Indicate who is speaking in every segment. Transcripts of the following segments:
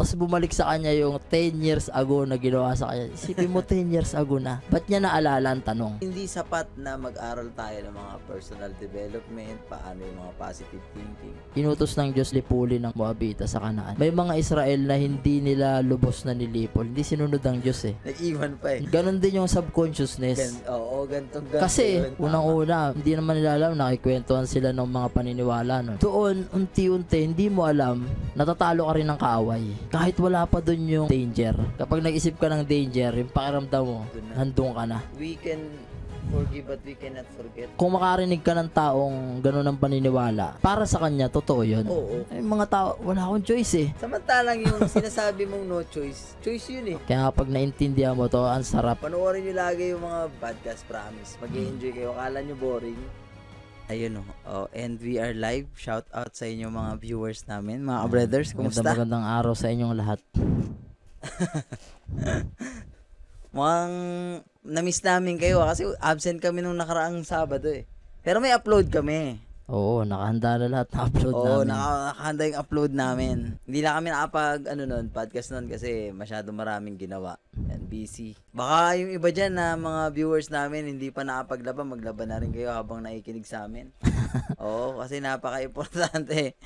Speaker 1: Tapos bumalik sa kanya yung 10 years ago na ginawa sa kanya. Isipin mo 10 years ago na. Ba't niya naalala ang tanong?
Speaker 2: Hindi sapat na mag-aral tayo ng mga personal development, paano yung mga positive thinking.
Speaker 1: Inutos ng Diyos lipulin ng Moabita sa Kanaan. May mga Israel na hindi nila lubos na nilipol. Hindi sinunod ang Diyos eh.
Speaker 2: Nag-iwan pa eh.
Speaker 1: Ganon din yung subconsciousness.
Speaker 2: Gan, oo, gantong ganto.
Speaker 1: Kasi, unang-una, hindi naman nila alam, nakikwentuhan sila ng mga paniniwala nun. Doon, unti-unti, hindi mo alam, natatalo ka rin ng kaaway. Kahit wala pa doon yung danger. Kapag nag-isip ka ng danger, yung pakiramdam mo, nandun ka na.
Speaker 2: We can forgive but we cannot forget.
Speaker 1: Kung makarinig ka ng taong gano'n ang paniniwala, para sa kanya, totoo yun.
Speaker 2: Oo.
Speaker 1: Ay, mga tao, wala akong choice eh.
Speaker 2: Samantalang yung sinasabi mong no choice, choice yun eh.
Speaker 1: Kaya kapag naintindihan mo to, ang sarap.
Speaker 2: Panoorin nyo lagi yung mga podcast promise. mag enjoy kayo. Akala nyo boring. Ayun o. Oh. and we are live. Shout out sa inyo mga viewers namin. Mga brothers, kumusta?
Speaker 1: Magandang, magandang araw sa inyong lahat.
Speaker 2: Mukhang na-miss namin kayo ah, kasi absent kami nung nakaraang Sabado eh. Pero may upload kami.
Speaker 1: Oo, nakahanda na lahat na upload
Speaker 2: Oo,
Speaker 1: namin.
Speaker 2: naka, nakahanda yung upload namin. Hindi na kami nakapag, ano nun, podcast nun kasi masyado maraming ginawa. And busy. Baka yung iba dyan na mga viewers namin hindi pa nakapaglaba, maglaba na rin kayo habang nakikinig sa amin. Oo, kasi napaka-importante.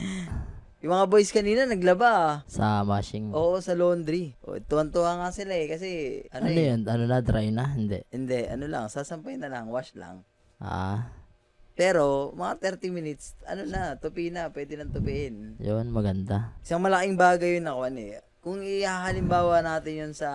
Speaker 2: Yung mga boys kanina naglaba.
Speaker 1: Sa mashing.
Speaker 2: Oo, sa laundry. O, tuwan-tuwa nga sila eh kasi, ano,
Speaker 1: ano
Speaker 2: eh.
Speaker 1: yun? Ano na? Dry na? Hindi.
Speaker 2: Hindi, ano lang, sasampay na lang, wash lang.
Speaker 1: Ah,
Speaker 2: Pero, mga 30 minutes, ano na, tupi na, pwede nang tupiin.
Speaker 1: yun, maganda.
Speaker 2: Isang malaking bagay yun ako, ano eh. Kung ihahalimbawa natin yun sa,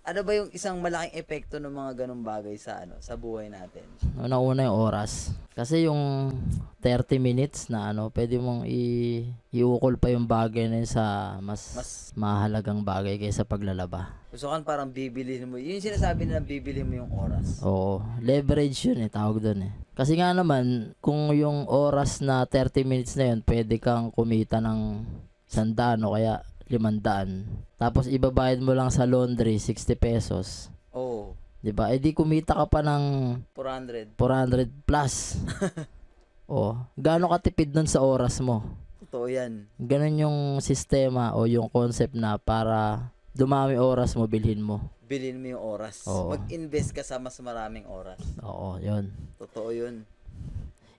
Speaker 2: ano ba yung isang malaking epekto ng mga ganong bagay sa, ano, sa buhay natin?
Speaker 1: Una-una yung oras. Kasi yung 30 minutes na ano, pwede mong i iukol pa yung bagay na yun sa mas,
Speaker 2: Mas,
Speaker 1: mahalagang bagay kaysa paglalaba.
Speaker 2: Gusto kan parang bibili mo, yun sinasabi nila, bibili mo yung oras.
Speaker 1: Oo, leverage yun eh, tawag doon eh. Kasi nga naman, kung yung oras na 30 minutes na yun, pwede kang kumita ng sandaan o kaya limandaan. Tapos ibabayad mo lang sa laundry, 60 pesos.
Speaker 2: Oo,
Speaker 1: 'Di ba? Eh di kumita ka pa ng
Speaker 2: 400.
Speaker 1: 400 plus. oh, gaano katipid nun sa oras mo?
Speaker 2: Totoo yan.
Speaker 1: Ganun yung sistema o yung concept na para dumami oras mo, bilhin mo.
Speaker 2: Bilhin mo yung oras.
Speaker 1: Oo.
Speaker 2: Mag-invest ka sa mas maraming oras.
Speaker 1: Oo, yun.
Speaker 2: Totoo yun.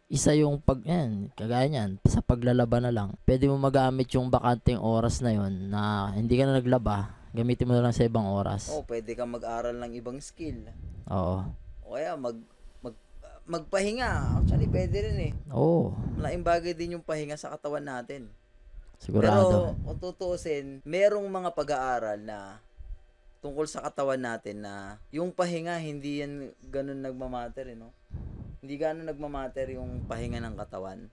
Speaker 1: Isa yung pag, yan, kagaya niyan, sa paglalaba na lang. Pwede mo magamit yung bakanting oras na yun na hindi ka na naglaba, gamitin mo na lang sa ibang oras.
Speaker 2: Oo, pwede kang mag-aral ng ibang skill.
Speaker 1: Oo.
Speaker 2: O kaya, mag, mag, magpahinga. Actually, pwede rin eh.
Speaker 1: Oo.
Speaker 2: Malaking bagay din yung pahinga sa katawan natin.
Speaker 1: Sigurado.
Speaker 2: Pero kung tutuusin, merong mga pag-aaral na tungkol sa katawan natin na yung pahinga hindi yan ganun nagmamatter, eh, no? Hindi ganun nagmamatter yung pahinga ng katawan.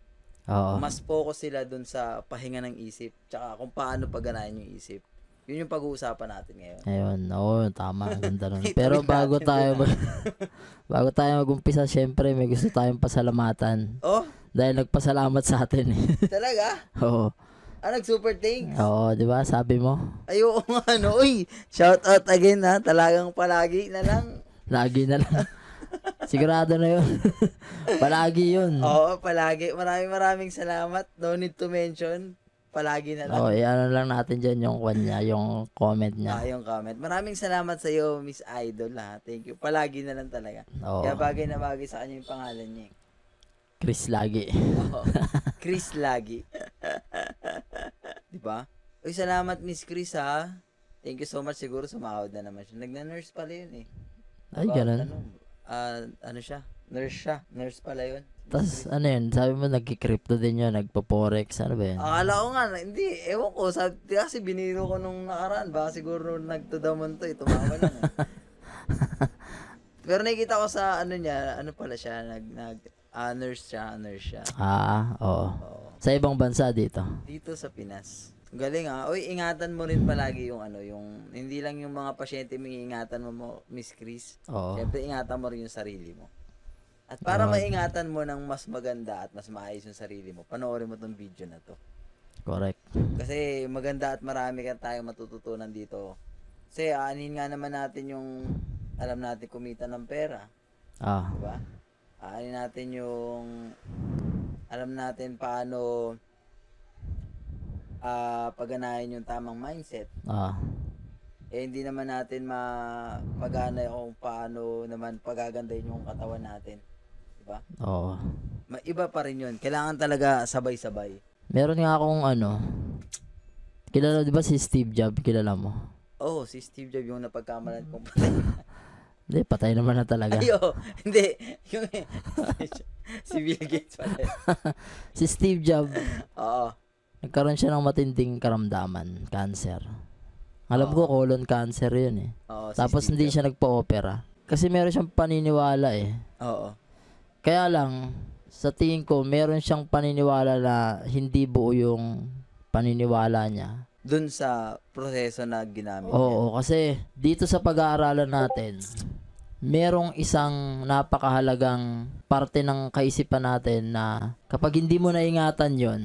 Speaker 1: Oo.
Speaker 2: Mas focus sila dun sa pahinga ng isip, tsaka kung paano paganahin yung isip. Yun yung pag-uusapan natin ngayon.
Speaker 1: Ayun, oo, tama, ganda nun. Pero bago tayo mag, bago tayo mag-umpisa, syempre may gusto tayong pasalamatan.
Speaker 2: Oh,
Speaker 1: Dahil nagpasalamat sa atin eh.
Speaker 2: talaga?
Speaker 1: Oo.
Speaker 2: Ah, nag-super thanks.
Speaker 1: Oo, di ba? Sabi mo,
Speaker 2: Ayo nga, no? Uy, shout out again, ha? Talagang palagi na lang.
Speaker 1: lagi na lang. Sigurado na yun. Palagi yun.
Speaker 2: Oo, palagi. Maraming maraming salamat. No need to mention. Palagi na lang.
Speaker 1: Oo, i-ano lang natin dyan yung kwan niya, yung comment niya.
Speaker 2: Ah, yung comment. Maraming salamat sa iyo, Miss Idol, ha? Thank you. Palagi na lang talaga.
Speaker 1: Oo,
Speaker 2: Kaya bagay na bagay sa kanya yung pangalan niya.
Speaker 1: Chris lagi.
Speaker 2: Oo. Chris lagi. Di ba? Uy, salamat Miss Chris, ha? Thank you so much. Siguro sumahod na naman siya. Nagna-nurse pala yun, eh.
Speaker 1: Ay,
Speaker 2: About,
Speaker 1: ganun.
Speaker 2: Ano, ah, ano siya? Nurse siya. Nurse pala yun.
Speaker 1: Tapos, ano yun, sabi mo, nagki-crypto din yun, nagpo-forex, ano ba yun?
Speaker 2: Akala ko nga, hindi, ewan ko, sabi, kasi biniro ko nung nakaraan, baka siguro nung nagtudamon to, eh, tumawa lang. eh. Pero nakikita ko sa ano niya, ano pala siya, nag, nag, ah, nurse siya, nurse siya.
Speaker 1: Ah, oo.
Speaker 2: Oo.
Speaker 1: Sa ibang bansa dito.
Speaker 2: Dito sa Pinas. Galing ah. Uy, ingatan mo rin palagi yung ano, yung, hindi lang yung mga pasyente mo, ingatan mo, mo Miss Chris.
Speaker 1: Oo.
Speaker 2: Siyempre, ingatan mo rin yung sarili mo. At para
Speaker 1: Oo.
Speaker 2: maingatan mo ng mas maganda at mas maayos yung sarili mo, panoorin mo tong video na to.
Speaker 1: Correct.
Speaker 2: Kasi maganda at marami ka tayong matututunan dito. Kasi aanin nga naman natin yung alam natin kumita ng pera,
Speaker 1: Ah,
Speaker 2: di ba? Aanin natin yung alam natin paano ah, paganahin yung tamang mindset,
Speaker 1: Ah,
Speaker 2: eh hindi naman natin mapagana kung paano naman pagagandahin yung katawan natin. Diba?
Speaker 1: oo.
Speaker 2: Ma- Iba pa rin yun. Kailangan talaga sabay-sabay.
Speaker 1: Meron nga akong ano, kilala 'di ba si Steve Jobs, kilala mo?
Speaker 2: Oh, si Steve Jobs yung napagkamalan kong patay.
Speaker 1: Hindi, patay naman na talaga.
Speaker 2: Ay, oh, hindi. Yung, si Bill Gates pala. yun.
Speaker 1: Si Steve Jobs,
Speaker 2: Oo.
Speaker 1: nagkaroon siya ng matinding karamdaman, cancer. Alam ko, colon cancer yun eh.
Speaker 2: Oo, si
Speaker 1: Tapos
Speaker 2: Steve
Speaker 1: hindi
Speaker 2: Jobs.
Speaker 1: siya nagpa-opera. Kasi meron siyang paniniwala eh.
Speaker 2: Oo.
Speaker 1: Kaya lang, sa tingin ko, meron siyang paniniwala na hindi buo yung paniniwala niya.
Speaker 2: Dun sa proseso na ginamit niya.
Speaker 1: Oo, kasi dito sa pag-aaralan natin, merong isang napakahalagang parte ng kaisipan natin na kapag hindi mo naingatan yon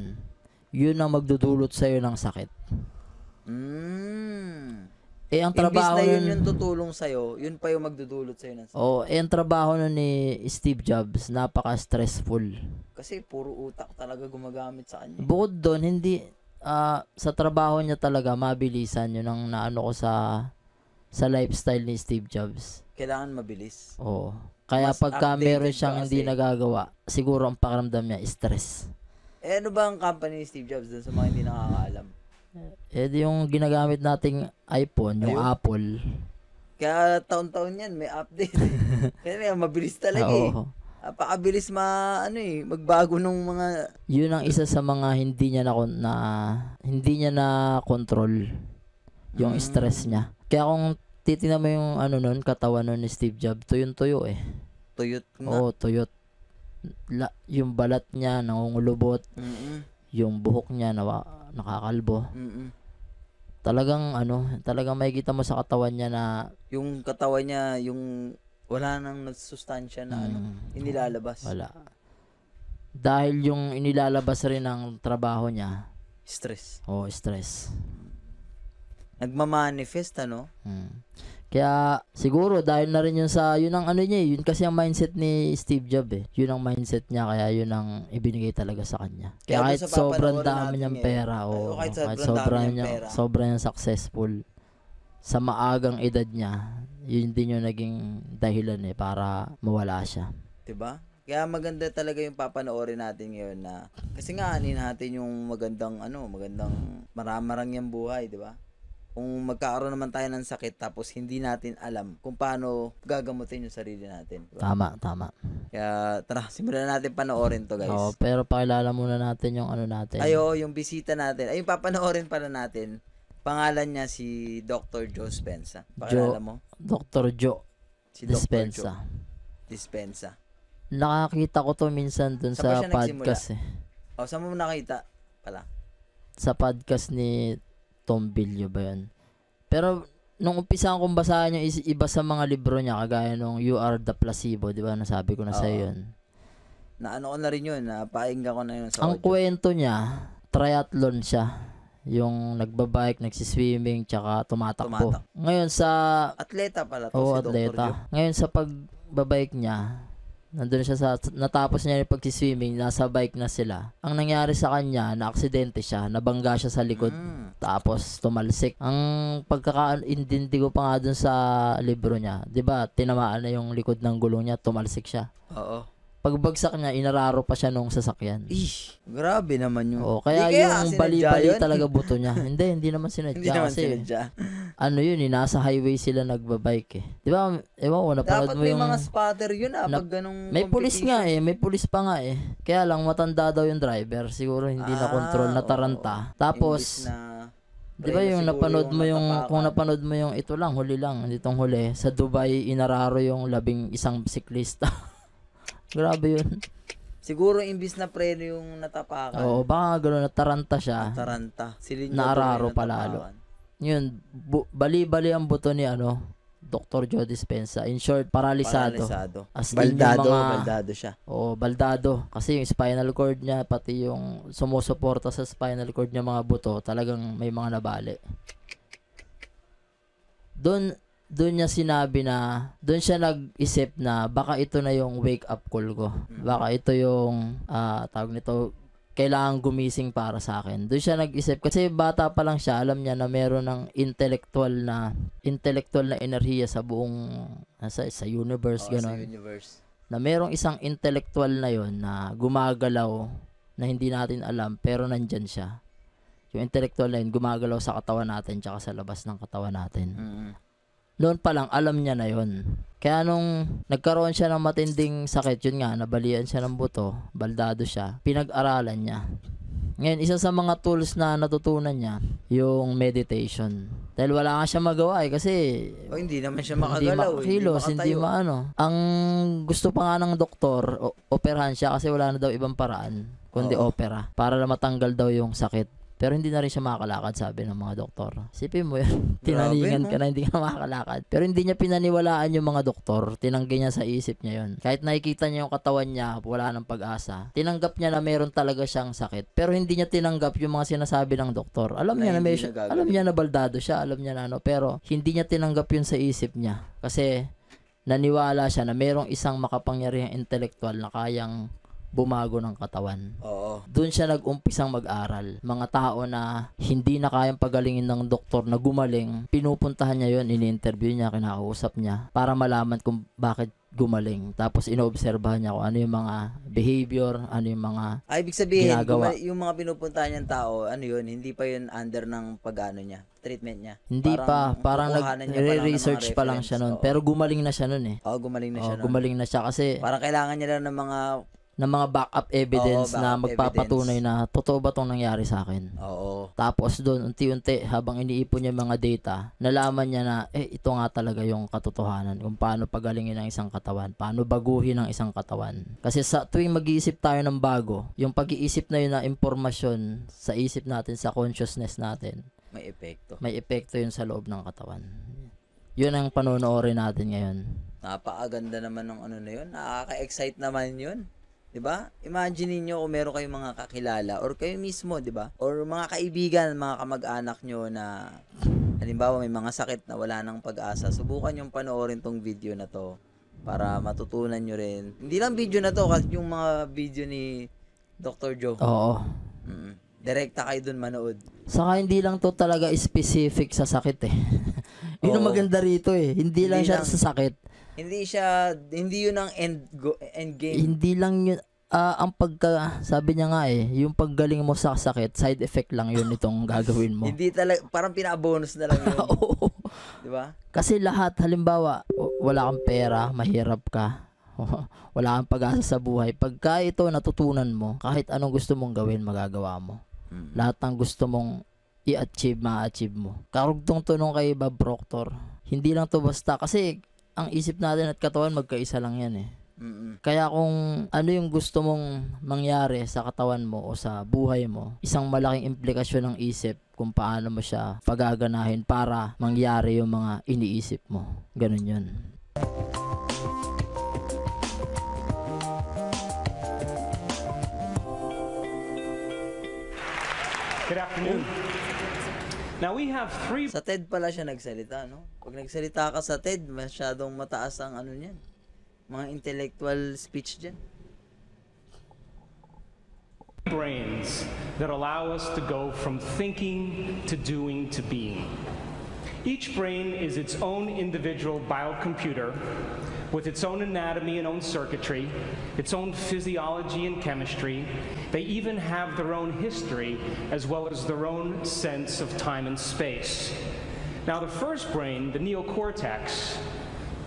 Speaker 1: yun ang magdudulot sa'yo ng sakit.
Speaker 2: Mm.
Speaker 1: Eh, ang
Speaker 2: Imbis
Speaker 1: trabaho
Speaker 2: na yun yung tutulong sa'yo, yun pa yung magdudulot sa'yo ng sakit.
Speaker 1: Oo, eh, ang trabaho nun ni Steve Jobs, napaka-stressful.
Speaker 2: Kasi puro utak talaga gumagamit sa kanya.
Speaker 1: Bukod doon, hindi, ah, sa trabaho niya talaga, mabilisan yun ang naano ko sa sa lifestyle ni Steve Jobs.
Speaker 2: Kailangan mabilis.
Speaker 1: Oo. Kaya
Speaker 2: Mas
Speaker 1: pagka meron siyang hindi nagagawa, siguro ang pakiramdam niya, stress.
Speaker 2: Eh, ano ba ang company ni Steve Jobs dun sa mga hindi nakakaalam?
Speaker 1: Eh, di yung ginagamit nating iPhone, yung
Speaker 2: Ayun.
Speaker 1: Apple.
Speaker 2: Kaya taon-taon yan, may update. Kaya mabilis talaga eh. Napakabilis ma, ano eh, magbago ng mga,
Speaker 1: Yun ang isa sa mga hindi niya na, na hindi niya na control yung
Speaker 2: Mm.
Speaker 1: stress niya. Kaya kung titingnan mo yung ano nun, katawan nun ni Steve Jobs, tuyong-tuyo eh.
Speaker 2: tuyot nga.
Speaker 1: Oo, tuyot. La, yung balat niya nangungulubot,
Speaker 2: Mm-mm.
Speaker 1: yung buhok niya nawa, nakakalbo.
Speaker 2: Mm-mm.
Speaker 1: Talagang ano, talagang makikita mo sa katawan niya na
Speaker 2: Yung katawan niya, yung wala nang nasustansya na ano,
Speaker 1: mm,
Speaker 2: inilalabas.
Speaker 1: wala. Dahil yung inilalabas rin ng trabaho niya,
Speaker 2: Stress.
Speaker 1: oh, stress.
Speaker 2: Nagmamanifest, ano?
Speaker 1: Mm. Kaya siguro dahil na rin yun sa yun ang ano niya, eh, yun kasi ang mindset ni Steve Jobs eh. Yun ang mindset niya kaya yun ang ibinigay talaga sa kanya.
Speaker 2: Kaya
Speaker 1: Kaya,
Speaker 2: doon
Speaker 1: kahit sobrang dami niyang
Speaker 2: ngayon,
Speaker 1: pera o
Speaker 2: ay, kahit
Speaker 1: kahit
Speaker 2: sobrang
Speaker 1: sobrang
Speaker 2: dami niyang
Speaker 1: niya,
Speaker 2: pera.
Speaker 1: sobrang niyang successful sa maagang edad niya, yun din yung naging dahilan eh para mawala siya.
Speaker 2: 'Di ba? Kaya maganda talaga yung papanoorin natin ngayon na kasi nga anin natin yung magandang ano, magandang maramarang yung buhay, 'di ba? Kung magkakaroon naman tayo ng sakit tapos hindi natin alam kung paano gagamutin yung sarili natin. di ba?
Speaker 1: Tama, tama.
Speaker 2: Kaya tara, simulan natin panoorin to, guys.
Speaker 1: Oo, pero pakilala muna natin yung ano natin.
Speaker 2: Ay, oo, yung bisita natin. Ay, yung papanoorin pala natin. Pangalan niya si Dr. Joe Spensa. Pakilala mo?
Speaker 1: Dr. Joe
Speaker 2: Si Dr. Joe
Speaker 1: Dispensa.
Speaker 2: Dispensa.
Speaker 1: Nakakita ko to minsan dun
Speaker 2: Saan
Speaker 1: sa podcast eh.
Speaker 2: O, saan mo nakita? Pala.
Speaker 1: sa podcast ni Tom Billo ba yun? Pero nung umpisa kong basahin yung iba sa mga libro niya kagaya nung You Are the Placebo, di ba? Nasabi ko na sa
Speaker 2: Oo.
Speaker 1: yun.
Speaker 2: Na ano ko na rin yun. Napainggan ko na yun sa
Speaker 1: Ang
Speaker 2: audio.
Speaker 1: kwento niya, triathlon siya. Yung nagbabike, nagsiswimming, tsaka tumatakbo.
Speaker 2: Tumatak.
Speaker 1: Ngayon sa
Speaker 2: Atleta pala to
Speaker 1: Oo,
Speaker 2: si Dr. Joe.
Speaker 1: atleta. Ngayon sa pagbabike niya, nandun siya sa, natapos niya yung pagsiswimming, nasa bike na sila. Ang nangyari sa kanya, na-aksidente siya, nabangga siya sa likod.
Speaker 2: Mm.
Speaker 1: Tapos tumalsik. Ang pagkakaintindi ko pa nga dun sa libro niya, 'di ba? Tinamaan na yung likod ng gulong niya, tumalsik siya.
Speaker 2: Oo.
Speaker 1: Pagbagsak niya, inararo pa siya nung sasakyan.
Speaker 2: Ish, grabe naman yun.
Speaker 1: Oo, kaya
Speaker 2: Di kaya
Speaker 1: yung bali-bali talaga buto niya. hindi, hindi naman sinadya
Speaker 2: Hindi naman
Speaker 1: kasi
Speaker 2: sinadya.
Speaker 1: ano yun, eh, nasa highway sila nagbabike eh. 'Di ba? Ewan ko, napanood
Speaker 2: Dapat
Speaker 1: mo
Speaker 2: may
Speaker 1: yung
Speaker 2: mga spotter yun ah,
Speaker 1: na-
Speaker 2: pag ganong
Speaker 1: may pulis nga eh, may pulis pa nga eh. Kaya lang matanda daw yung driver, siguro hindi na
Speaker 2: Ah,
Speaker 1: control na
Speaker 2: oo.
Speaker 1: taranta.
Speaker 2: Imbis
Speaker 1: Tapos
Speaker 2: na,
Speaker 1: Di ba yung napanood mo yung,
Speaker 2: natapakan.
Speaker 1: kung napanood mo yung ito lang, huli lang, ditong huli, sa Dubai, inararo yung labing isang siklista. Grabe yun.
Speaker 2: Siguro imbis na preno yung natapakan.
Speaker 1: Oo, baka gano'n, nataranta siya.
Speaker 2: Taranta. Silin
Speaker 1: Naararo palalo. Yun, bu- bali-bali ang buto ni ano, Dr. Joe Dispenza. In short, paralisado.
Speaker 2: Paralisado.
Speaker 1: As
Speaker 2: Baldado,
Speaker 1: mga,
Speaker 2: baldado siya.
Speaker 1: Oo, baldado. Kasi yung spinal cord niya, pati yung sumusuporta sa spinal cord niya mga buto, talagang may mga nabali. Doon, doon niya sinabi na, doon siya nag-isip na baka ito na yung wake up call ko.
Speaker 2: Mm.
Speaker 1: Baka ito yung, ah tawag nito, kailangan gumising para sa akin. Doon siya nag-isip kasi bata pa lang siya, alam niya na meron ng intellectual na intellectual na enerhiya sa buong sa, sa universe
Speaker 2: Oo, sa
Speaker 1: ganon.
Speaker 2: universe.
Speaker 1: Na merong isang intellectual na yon na gumagalaw na hindi natin alam pero nandyan siya. Yung intellectual na yun, gumagalaw sa katawan natin tsaka sa labas ng katawan natin.
Speaker 2: Mm-mm.
Speaker 1: Noon pa lang, alam niya na yon. Kaya nung nagkaroon siya ng matinding sakit, yun nga, nabalian siya ng buto, baldado siya, pinag-aralan niya. Ngayon, isa sa mga tools na natutunan niya, yung meditation. Dahil wala nga siya magawa eh, kasi
Speaker 2: O hindi naman siya
Speaker 1: hindi
Speaker 2: makagalaw. eh,
Speaker 1: makakilos, hindi
Speaker 2: makatayo.
Speaker 1: maano. Ang gusto pa nga ng doktor, o- operahan siya kasi wala na daw ibang paraan, kundi
Speaker 2: Oo.
Speaker 1: opera, para matanggal daw yung sakit. Pero hindi na rin siya makakalakad, sabi ng mga doktor. Sipin mo yun, tinaningan ka na, hindi ka makakalakad. Pero hindi niya pinaniwalaan yung mga doktor, tinanggi niya sa isip niya yun. Kahit nakikita niya yung katawan niya, wala ng pag-asa. Tinanggap niya na meron talaga siyang sakit. Pero hindi niya tinanggap yung mga sinasabi ng doktor. Alam
Speaker 2: Na
Speaker 1: niya na may,
Speaker 2: nagagaling.
Speaker 1: alam niya na baldado siya, alam niya na ano, pero hindi niya tinanggap yun sa isip niya. Kasi naniwala siya na merong isang makapangyarihang intelektual na kayang bumago ng katawan.
Speaker 2: Oo.
Speaker 1: Doon siya nag-umpisang mag-aral. Mga tao na hindi na kayang pagalingin ng doktor na gumaling, pinupuntahan niya yon, ini-interview niya, kinakausap niya para malaman kung bakit gumaling. Tapos inoobserbahan niya kung ano yung mga behavior, ano yung mga
Speaker 2: Ay, ibig sabihin,
Speaker 1: Ginagawa.
Speaker 2: guma- yung mga pinupuntahan niyang tao, ano yun, hindi pa yun under ng pag-ano niya, treatment niya.
Speaker 1: hindi pa, parang
Speaker 2: pa lang ng mga
Speaker 1: nag-research pa lang siya noon. Pero gumaling na siya noon eh.
Speaker 2: Oo, gumaling na
Speaker 1: Oh,
Speaker 2: siya nun.
Speaker 1: gumaling na siya kasi
Speaker 2: Parang kailangan niya lang ng mga,
Speaker 1: ng mga backup evidence
Speaker 2: Oo,
Speaker 1: na
Speaker 2: backup
Speaker 1: magpapatunay na totoo ba itong nangyari sa akin.
Speaker 2: oo.
Speaker 1: Tapos doon, unti-unti, habang iniipon niya mga data, nalaman niya na, eh, ito nga talaga yung katotohanan kung paano pagalingin ang isang katawan, paano baguhin ang isang katawan. Kasi sa tuwing mag-iisip tayo ng bago, yung pag-iisip na yun na impormasyon sa isip natin, sa consciousness natin,
Speaker 2: May epekto.
Speaker 1: may epekto yun sa loob ng katawan. Yun ang panonoorin natin ngayon.
Speaker 2: Napakaganda naman ng ano na yun. Nakaka-excite naman yun. 'Di ba? Imagine niyo kung meron kayong mga kakilala or kayo mismo, 'di ba? Or mga kaibigan, mga kamag-anak nyo na halimbawa may mga sakit na wala nang pag-asa. Subukan yung panoorin tong video na to para matutunan nyo rin. Hindi lang video na to, kasi yung mga video ni Dr. Joe.
Speaker 1: Oo.
Speaker 2: Mm. Direkta kayo dun manood.
Speaker 1: Saka hindi lang to talaga specific sa sakit eh. Yun ang maganda rito eh. Hindi, lang
Speaker 2: Hindi
Speaker 1: siya
Speaker 2: lang.
Speaker 1: sa sakit.
Speaker 2: Hindi siya, hindi yun ang end, go, end game.
Speaker 1: Hindi lang yun, ah, ang pagka, sabi niya nga eh, yung paggaling mo sa sakit, side effect lang yun itong gagawin mo.
Speaker 2: Hindi talaga, parang pinaka-bonus na lang yun.
Speaker 1: Oo.
Speaker 2: Di ba?
Speaker 1: Kasi lahat, halimbawa, wala kang pera, mahirap ka, wala kang pag-asa sa buhay. Pagka ito natutunan mo, kahit anong gusto mong gawin, magagawa mo.
Speaker 2: Mm.
Speaker 1: Lahat ng gusto mong i-achieve, ma-achieve mo. Karugtong tunong kay Bob Proctor, hindi lang to basta, kasi ang isip natin at katawan magkaisa lang yan eh.
Speaker 2: Mm-mm.
Speaker 1: Kaya kung ano yung gusto mong mangyari sa katawan mo o sa buhay mo, isang malaking implikasyon ng isip kung paano mo siya pagaganahin para mangyari yung mga iniisip mo. Ganun yun.
Speaker 3: Good afternoon. Now we have three
Speaker 2: Sa TED pala siya nagsalita, no? Pag nagsalita ka sa TED, masyadong mataas ang ano niyan. Mga intellectual speech diyan.
Speaker 3: brains that allow us to go from thinking to doing to being. Each brain is its own individual biocomputer with its own anatomy and own circuitry, its own physiology and chemistry. They even have their own history as well as their own sense of time and space. Now, the first brain, the neocortex,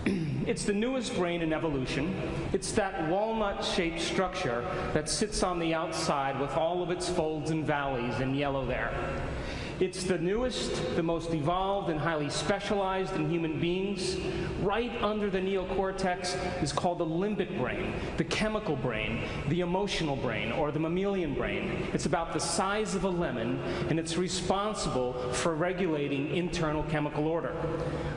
Speaker 3: It's the newest brain in evolution. It's that walnut shaped structure that sits on the outside with all of its folds and valleys in yellow there. It's the newest, the most evolved, and highly specialized in human beings. Right under the neocortex is called the limbic brain, the chemical brain, the emotional brain, or the mammalian brain. It's about the size of a lemon, and it's responsible for regulating internal chemical order.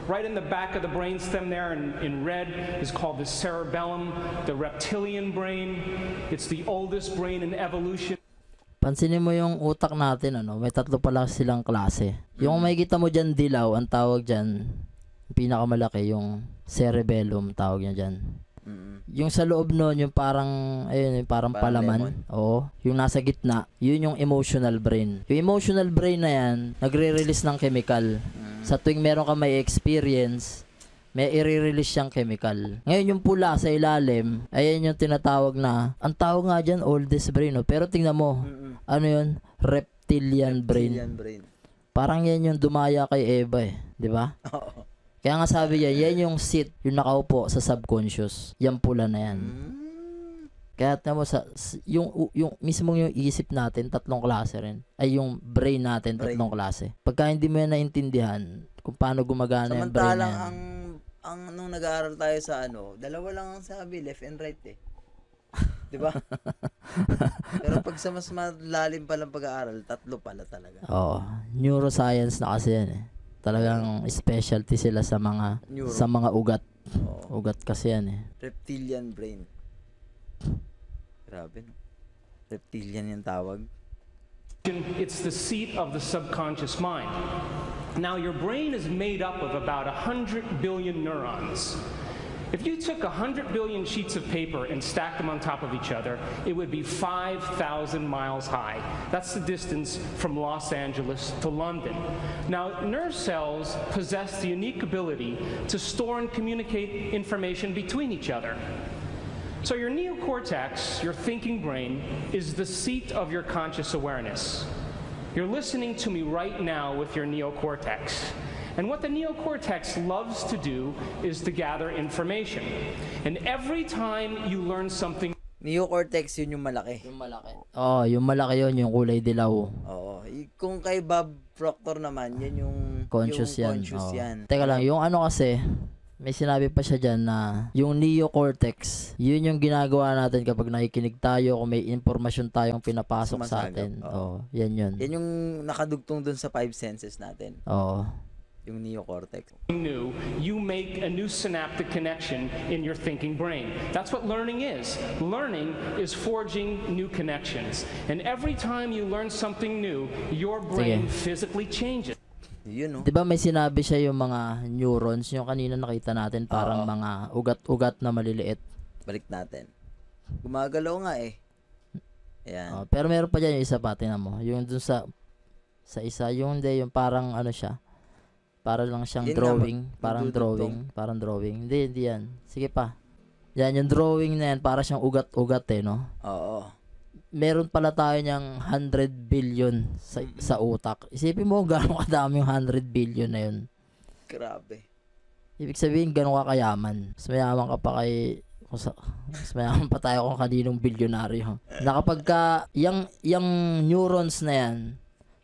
Speaker 3: Right in the back of the brainstem there in, in red is called the cerebellum, the reptilian brain. It's the oldest brain in evolution.
Speaker 1: Pansinin mo yung utak natin, ano, may tatlo pala silang klase. Yung makikita mo dyan dilaw, ang tawag dyan, yung pinakamalaki, yung cerebellum, tawag niya dyan.
Speaker 2: Mm-mm.
Speaker 1: Yung sa loob nun, yung parang, ayun, yung parang
Speaker 2: Parang
Speaker 1: palaman. Oo. Yung nasa gitna, yun yung emotional brain. Yung emotional brain na yan, nagre-release ng chemical.
Speaker 2: Mm.
Speaker 1: Sa tuwing meron ka may experience, may i-release siyang chemical. Ngayon yung pula sa ilalim, ayan yung tinatawag na, ang tawag nga dyan, oldest brain. No? Pero tingnan mo,
Speaker 2: Mm-mm.
Speaker 1: Ano yun? Reptilian brain.
Speaker 2: Reptilian brain.
Speaker 1: Parang yan yung dumaya kay Eva eh. Di ba?
Speaker 2: Oo.
Speaker 1: Kaya nga sabi niya, yan yung seat, yung nakaupo sa subconscious. Yan pula na yan.
Speaker 2: Mm.
Speaker 1: Kaya mo sa yung yung mismong yung isip natin tatlong klase rin. Ay yung brain natin
Speaker 2: Brain.
Speaker 1: tatlong klase. Pagka hindi mo yan naintindihan kung paano gumagana yung brain na yan.
Speaker 2: ang ang nung nag-aaral tayo sa ano, dalawa lang ang sabi, left and right eh. 'Di ba? Pero pag sa mas malalim pa lang pag-aaral, tatlo pala talaga.
Speaker 1: Oo. Neuroscience na kasi yan eh. Talagang specialty sila sa mga
Speaker 2: Neuro.
Speaker 1: sa mga ugat.
Speaker 2: Oo.
Speaker 1: Ugat kasi yan eh.
Speaker 2: Reptilian brain. Grabe no. Reptilian yung tawag.
Speaker 3: It's the seat of the subconscious mind. Now, your brain is made up of about 100 billion neurons. If you took 100 billion sheets of paper and stacked them on top of each other, it would be 5,000 miles high. That's the distance from Los Angeles to London. Now, nerve cells possess the unique ability to store and communicate information between each other. So, your neocortex, your thinking brain, is the seat of your conscious awareness. You're listening to me right now with your neocortex. And what the neocortex loves to do is to gather information. And every time you learn something
Speaker 2: Neocortex yun yung malaki.
Speaker 1: Yung malaki. Oo, yung malaki yun, yung kulay dilaw.
Speaker 2: Oo. Kung kay Bob Proctor naman, yan yung
Speaker 1: Conscious
Speaker 2: yung
Speaker 1: yan.
Speaker 2: Conscious
Speaker 1: oo.
Speaker 2: yan.
Speaker 1: Teka lang, yung ano kasi, may sinabi pa siya dyan na yung neocortex, yun yung ginagawa natin kapag nakikinig tayo, kung may impormasyon tayong pinapasok sa
Speaker 2: Sumasagap,
Speaker 1: atin.
Speaker 2: oo.
Speaker 1: Oo, yan yun.
Speaker 2: Yan yung nakadugtong dun sa five senses natin.
Speaker 1: Oo.
Speaker 2: Yung neocortex.
Speaker 3: new, you make a new synaptic connection in your thinking brain. That's what learning is. Learning is forging new connections. And every time you learn something new, your brain physically changes.
Speaker 2: Yun no.
Speaker 1: 'Di ba may sinabi siya yung mga neurons, yung kanina nakita natin parang
Speaker 2: Oo.
Speaker 1: mga ugat-ugat na maliliit.
Speaker 2: Balik natin. Gumagalaw nga eh. Ayan.
Speaker 1: Oo, pero meron pa dyan yung isa pa, tingnan mo. Yung dun sa sa isa, yung hindi, yung parang ano siya. Para lang siyang
Speaker 2: nga,
Speaker 1: drawing.
Speaker 2: mag-
Speaker 1: parang drawing. Parang drawing. Hindi, hindi yan. Sige pa. Yan, yung drawing na yan, para siyang ugat-ugat eh, no?
Speaker 2: Oo.
Speaker 1: Meron pala tayo niyang 100 billion sa, sa utak. Isipin mo kung gano'ng kadami yung 100 billion na yun.
Speaker 2: Grabe.
Speaker 1: Ibig sabihin, gano'n ka kayaman. Mas mayaman ka pa kay... Kung sa, mas mayaman pa tayo kung kaninong bilyonaryo. Na kapag ka, yung, yung neurons na yan,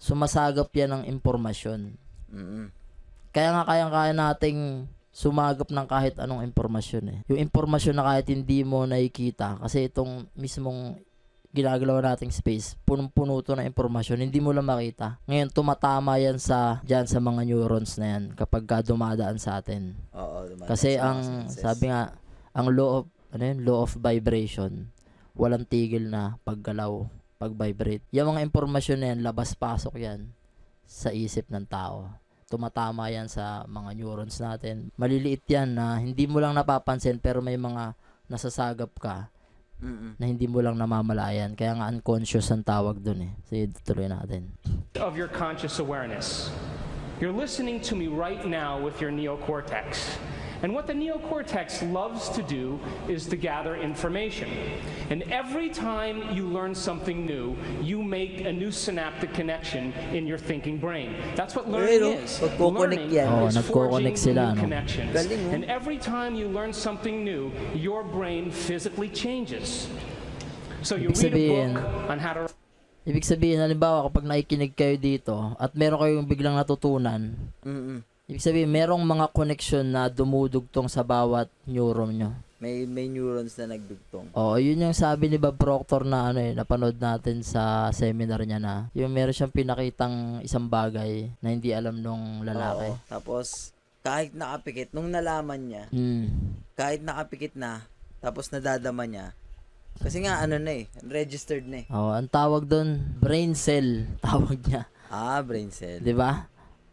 Speaker 1: sumasagap yan ng impormasyon.
Speaker 2: Mm.
Speaker 1: Kaya nga kayang-kaya nating sumagap ng kahit anong impormasyon eh. Yung impormasyon na kahit hindi mo nakikita kasi itong mismong ginagalaw nating space, punong-puno to ng impormasyon, hindi mo lang makita. Ngayon, tumatama yan sa, dyan sa mga neurons na yan kapag ka dumadaan sa atin.
Speaker 2: Oo. dumadaan
Speaker 1: Kasi
Speaker 2: sa
Speaker 1: ang,
Speaker 2: senses.
Speaker 1: sabi nga, ang law of, ano yun, law of vibration, walang tigil na paggalaw, pag-vibrate. Yung mga impormasyon na yan, labas-pasok yan sa isip ng tao. Tumatama yan sa mga neurons natin. Maliliit yan na hindi mo lang napapansin pero may mga nasasagap ka
Speaker 2: Mm-mm.
Speaker 1: na hindi mo lang namamalayan. Kaya nga unconscious ang tawag dun eh. Sige, tuloy natin.
Speaker 3: of your conscious awareness. You're listening to me right now with your neocortex. And what the neocortex loves to do is to gather information. And every time you learn something new, you make a new synaptic connection in your thinking brain. That's what learning
Speaker 2: no?
Speaker 3: is. Learning
Speaker 2: yan.
Speaker 1: Oo,
Speaker 3: is
Speaker 1: nagko-connect
Speaker 3: forging
Speaker 1: sila,
Speaker 3: new
Speaker 1: no?
Speaker 3: connections.
Speaker 2: Galing, oh.
Speaker 3: And every time you learn something new, your brain physically changes. So you read a book on how to
Speaker 1: Ibig sabihin, halimbawa kapag nakikinig kayo dito at meron kayong biglang natutunan,
Speaker 2: Mm-mm.
Speaker 1: Ibig sabihin, merong mga connection na dumudugtong sa bawat neuron nyo.
Speaker 2: May may neurons na nagdugtong.
Speaker 1: Oo, yun yung sabi ni Bob Proctor na ano eh, napanood natin sa seminar niya na yung meron siyang pinakitang isang bagay na hindi alam nung lalaki.
Speaker 2: Oo. Tapos kahit nakapikit nung nalaman niya,
Speaker 1: Hmm.
Speaker 2: kahit nakapikit na, tapos nadadama niya. Kasi nga ano na eh, registered na eh.
Speaker 1: Oo, ang tawag doon, brain cell, tawag niya.
Speaker 2: Ah, brain cell.
Speaker 1: 'Di ba?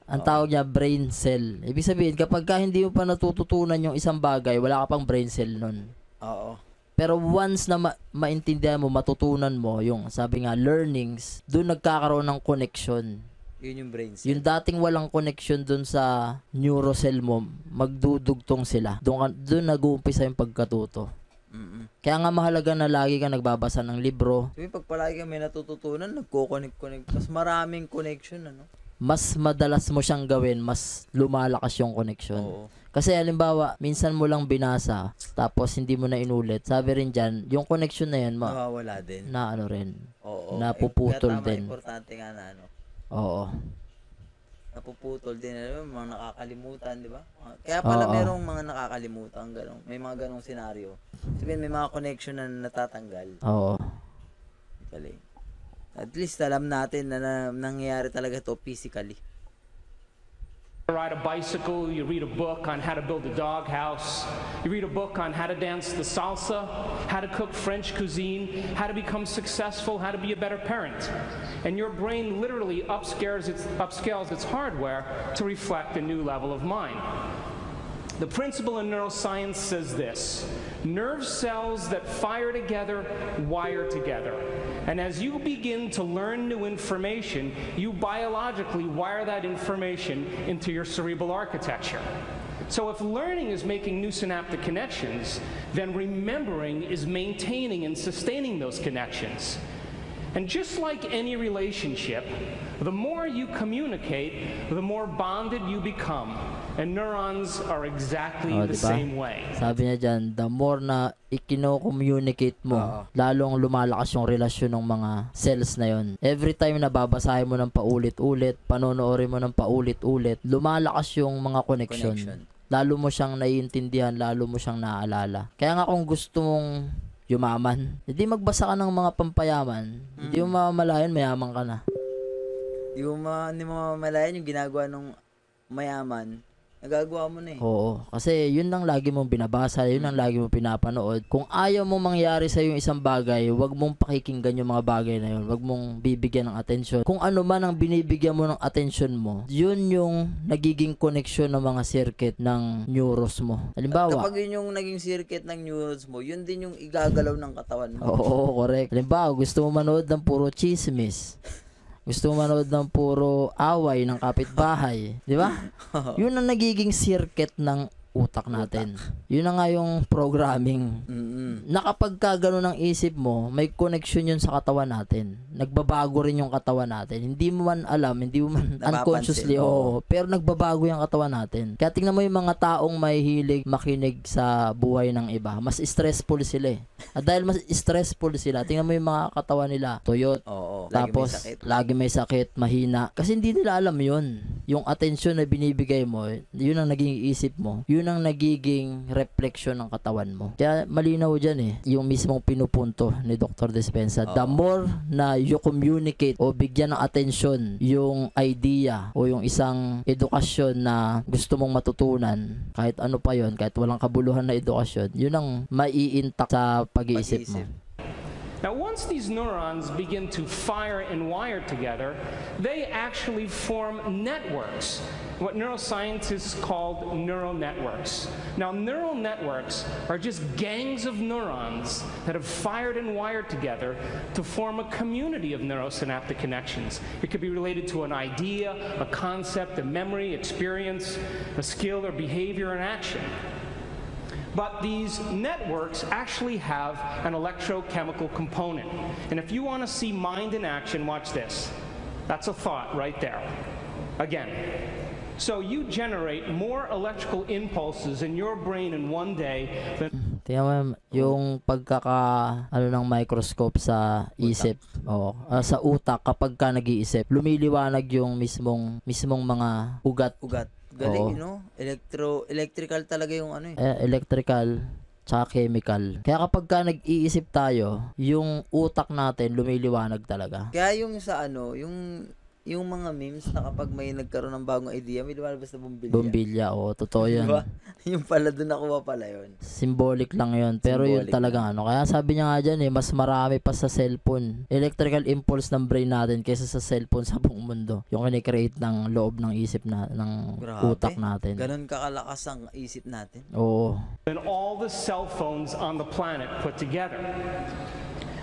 Speaker 1: Ang tawag niya brain cell. Ibig sabihin, kapag ka hindi mo pa natututunan yung isang bagay, wala ka pang brain cell nun.
Speaker 2: Oo.
Speaker 1: Pero once na ma- maintindihan mo, matutunan mo, yung sabi nga, learnings, doon nagkakaroon ng connection.
Speaker 2: Yun yung brain cell.
Speaker 1: Yung dating walang connection doon sa neurocell mo, magdudugtong sila. Doon, ka- doon nag-uumpisa yung pagkatuto.
Speaker 2: Mm-mm.
Speaker 1: Kaya nga mahalaga na lagi ka nagbabasa ng libro.
Speaker 2: Sabi, pag palagi kami natututunan, nagko-connect-connect. Mas maraming connection, ano?
Speaker 1: Mas madalas mo siyang gawin, mas lumalakas yung connection.
Speaker 2: Oo.
Speaker 1: Kasi halimbawa, minsan mo lang binasa, tapos hindi mo na inulit. Sabi rin dyan, yung connection na yan, ma-
Speaker 2: Nawawala din.
Speaker 1: na ano rin.
Speaker 2: Oo.
Speaker 1: Napuputol
Speaker 2: Eh, tama,
Speaker 1: din.
Speaker 2: importante nga na, ano?
Speaker 1: Oo.
Speaker 2: Napuputol din, ano, mga nakakalimutan, di ba? Kaya pala
Speaker 1: Oo.
Speaker 2: merong mga nakakalimutan, ganun. May mga ganong senaryo. Sabihin, may mga connection na natatanggal.
Speaker 1: Oo.
Speaker 2: Galing. At least alam natin na, na nangyayari talaga to physically.
Speaker 3: ride a bicycle, you read a book on how to build a doghouse, you read a book on how to dance the salsa, how to cook French cuisine, how to become successful, how to be a better parent. And your brain literally upscales its, upscales its hardware to reflect a new level of mind. The principle in neuroscience says this nerve cells that fire together wire together. And as you begin to learn new information, you biologically wire that information into your cerebral architecture. So if learning is making new synaptic connections, then remembering is maintaining and sustaining those connections. And just like any relationship, the more you communicate, the more bonded you become. And neurons are exactly
Speaker 1: Oh,
Speaker 3: the
Speaker 1: diba?
Speaker 3: same way.
Speaker 1: Sabi niya dyan, the more na ikino-communicate mo,
Speaker 2: Oo.
Speaker 1: lalong lumalakas yung relasyon ng mga cells na yon. Every time na babasahin mo ng paulit-ulit, panonoorin mo ng paulit-ulit, lumalakas yung mga connection.
Speaker 2: Connection.
Speaker 1: Lalo mo siyang naiintindihan, lalo mo siyang naaalala. Kaya nga kung gusto mong yumaman, hindi magbasa ka ng mga pampayaman, hindi mo mamamalayan, mayaman ka na.
Speaker 2: Di mo, ma, di mo mamamalayan yung ginagawa ng mayaman. Nagagawa mo na eh.
Speaker 1: Oo. Kasi yun lang lagi mong binabasa, yun lang lagi mong pinapanood. Kung ayaw mong mangyari sa yung isang bagay, wag mong pakikinggan yung mga bagay na yun. Wag mong bibigyan ng atensyon. Kung ano man ang binibigyan mo ng atensyon mo, yun yung nagiging connection ng mga circuit ng neurons mo. Halimbawa,
Speaker 2: Kapag yun yung naging circuit ng neurons mo, yun din yung igagalaw ng katawan mo.
Speaker 1: Oo, correct. Halimbawa, gusto mo manood ng puro chismis. Gusto mo manood ng puro away ng kapitbahay. Di ba? Yun ang nagiging circuit ng utak natin. Yun na nga yung programming.
Speaker 2: Mm-mm.
Speaker 1: Na kapag ka ganun ang isip mo, may connection yun sa katawan natin. Nagbabago rin yung katawan natin. Hindi mo man alam, hindi mo man
Speaker 2: Napapansin,
Speaker 1: unconsciously,
Speaker 2: oo.
Speaker 1: oo. Pero nagbabago yung katawan natin. Kaya tingnan mo yung mga taong may hilig makinig sa buhay ng iba. Mas stressful sila eh. At dahil mas stressful sila, tingnan mo yung mga katawan nila. Tuyot,
Speaker 2: Oo. Lagi
Speaker 1: tapos,
Speaker 2: may sakit.
Speaker 1: lagi may sakit, mahina. Kasi hindi nila alam yun. Yung atensyon na binibigay mo, yun ang naging isip mo. Yun ang nagiging reflection ng katawan mo. Kaya malinaw dyan eh, yung mismong pinupunto ni Dr. Dispensa. The
Speaker 2: Oo.
Speaker 1: more na you communicate o bigyan ng atensyon yung idea o yung isang edukasyon na gusto mong matutunan, kahit ano pa yon kahit walang kabuluhan na edukasyon, yun ang maiintak sa pag-iisip mo.
Speaker 3: Now, once these neurons begin to fire and wire together, they actually form networks, what neuroscientists call neural networks. Now, neural networks are just gangs of neurons that have fired and wired together to form a community of neurosynaptic connections. It could be related to an idea, a concept, a memory, experience, a skill or behavior and action. But these networks actually have an electrochemical component. And if you want to see mind in action, watch this. That's a thought right there. Again. So you generate more electrical impulses in your brain in one day than
Speaker 1: Tingnan mo yung- pagkaka ano ng microscope sa isip. Oo. Ah, sa utak kapag ka nag-iisip, lumiliwanag yung mismong mismong mga ugat
Speaker 2: Ugat. Galing,
Speaker 1: Oo.
Speaker 2: know? Electro, electrical talaga yung ano eh.
Speaker 1: eh, electrical tsaka chemical. Kaya kapag ka nag-iisip tayo, yung utak natin lumiliwanag talaga.
Speaker 2: Kaya yung sa ano, yung yung mga memes na kapag may nagkaroon ng bagong idea, may lumalabas na bumbilya.
Speaker 1: Bombilya, oo, totoo yan.
Speaker 2: Diba? yung pala doon nakuha pala yun.
Speaker 1: Symbolic lang yun. Pero yun
Speaker 2: Symbolic
Speaker 1: talagang ano. Kaya sabi niya nga dyan eh, mas marami pa sa cellphone. Electrical impulse ng brain natin kaysa sa cellphone sa buong mundo. Yung kinikreate ng loob ng isip na, ng
Speaker 2: Grabe.
Speaker 1: utak natin.
Speaker 2: Ganon kakalakas ang isip natin.
Speaker 1: Oo.
Speaker 3: than all the cell phones on the planet put together.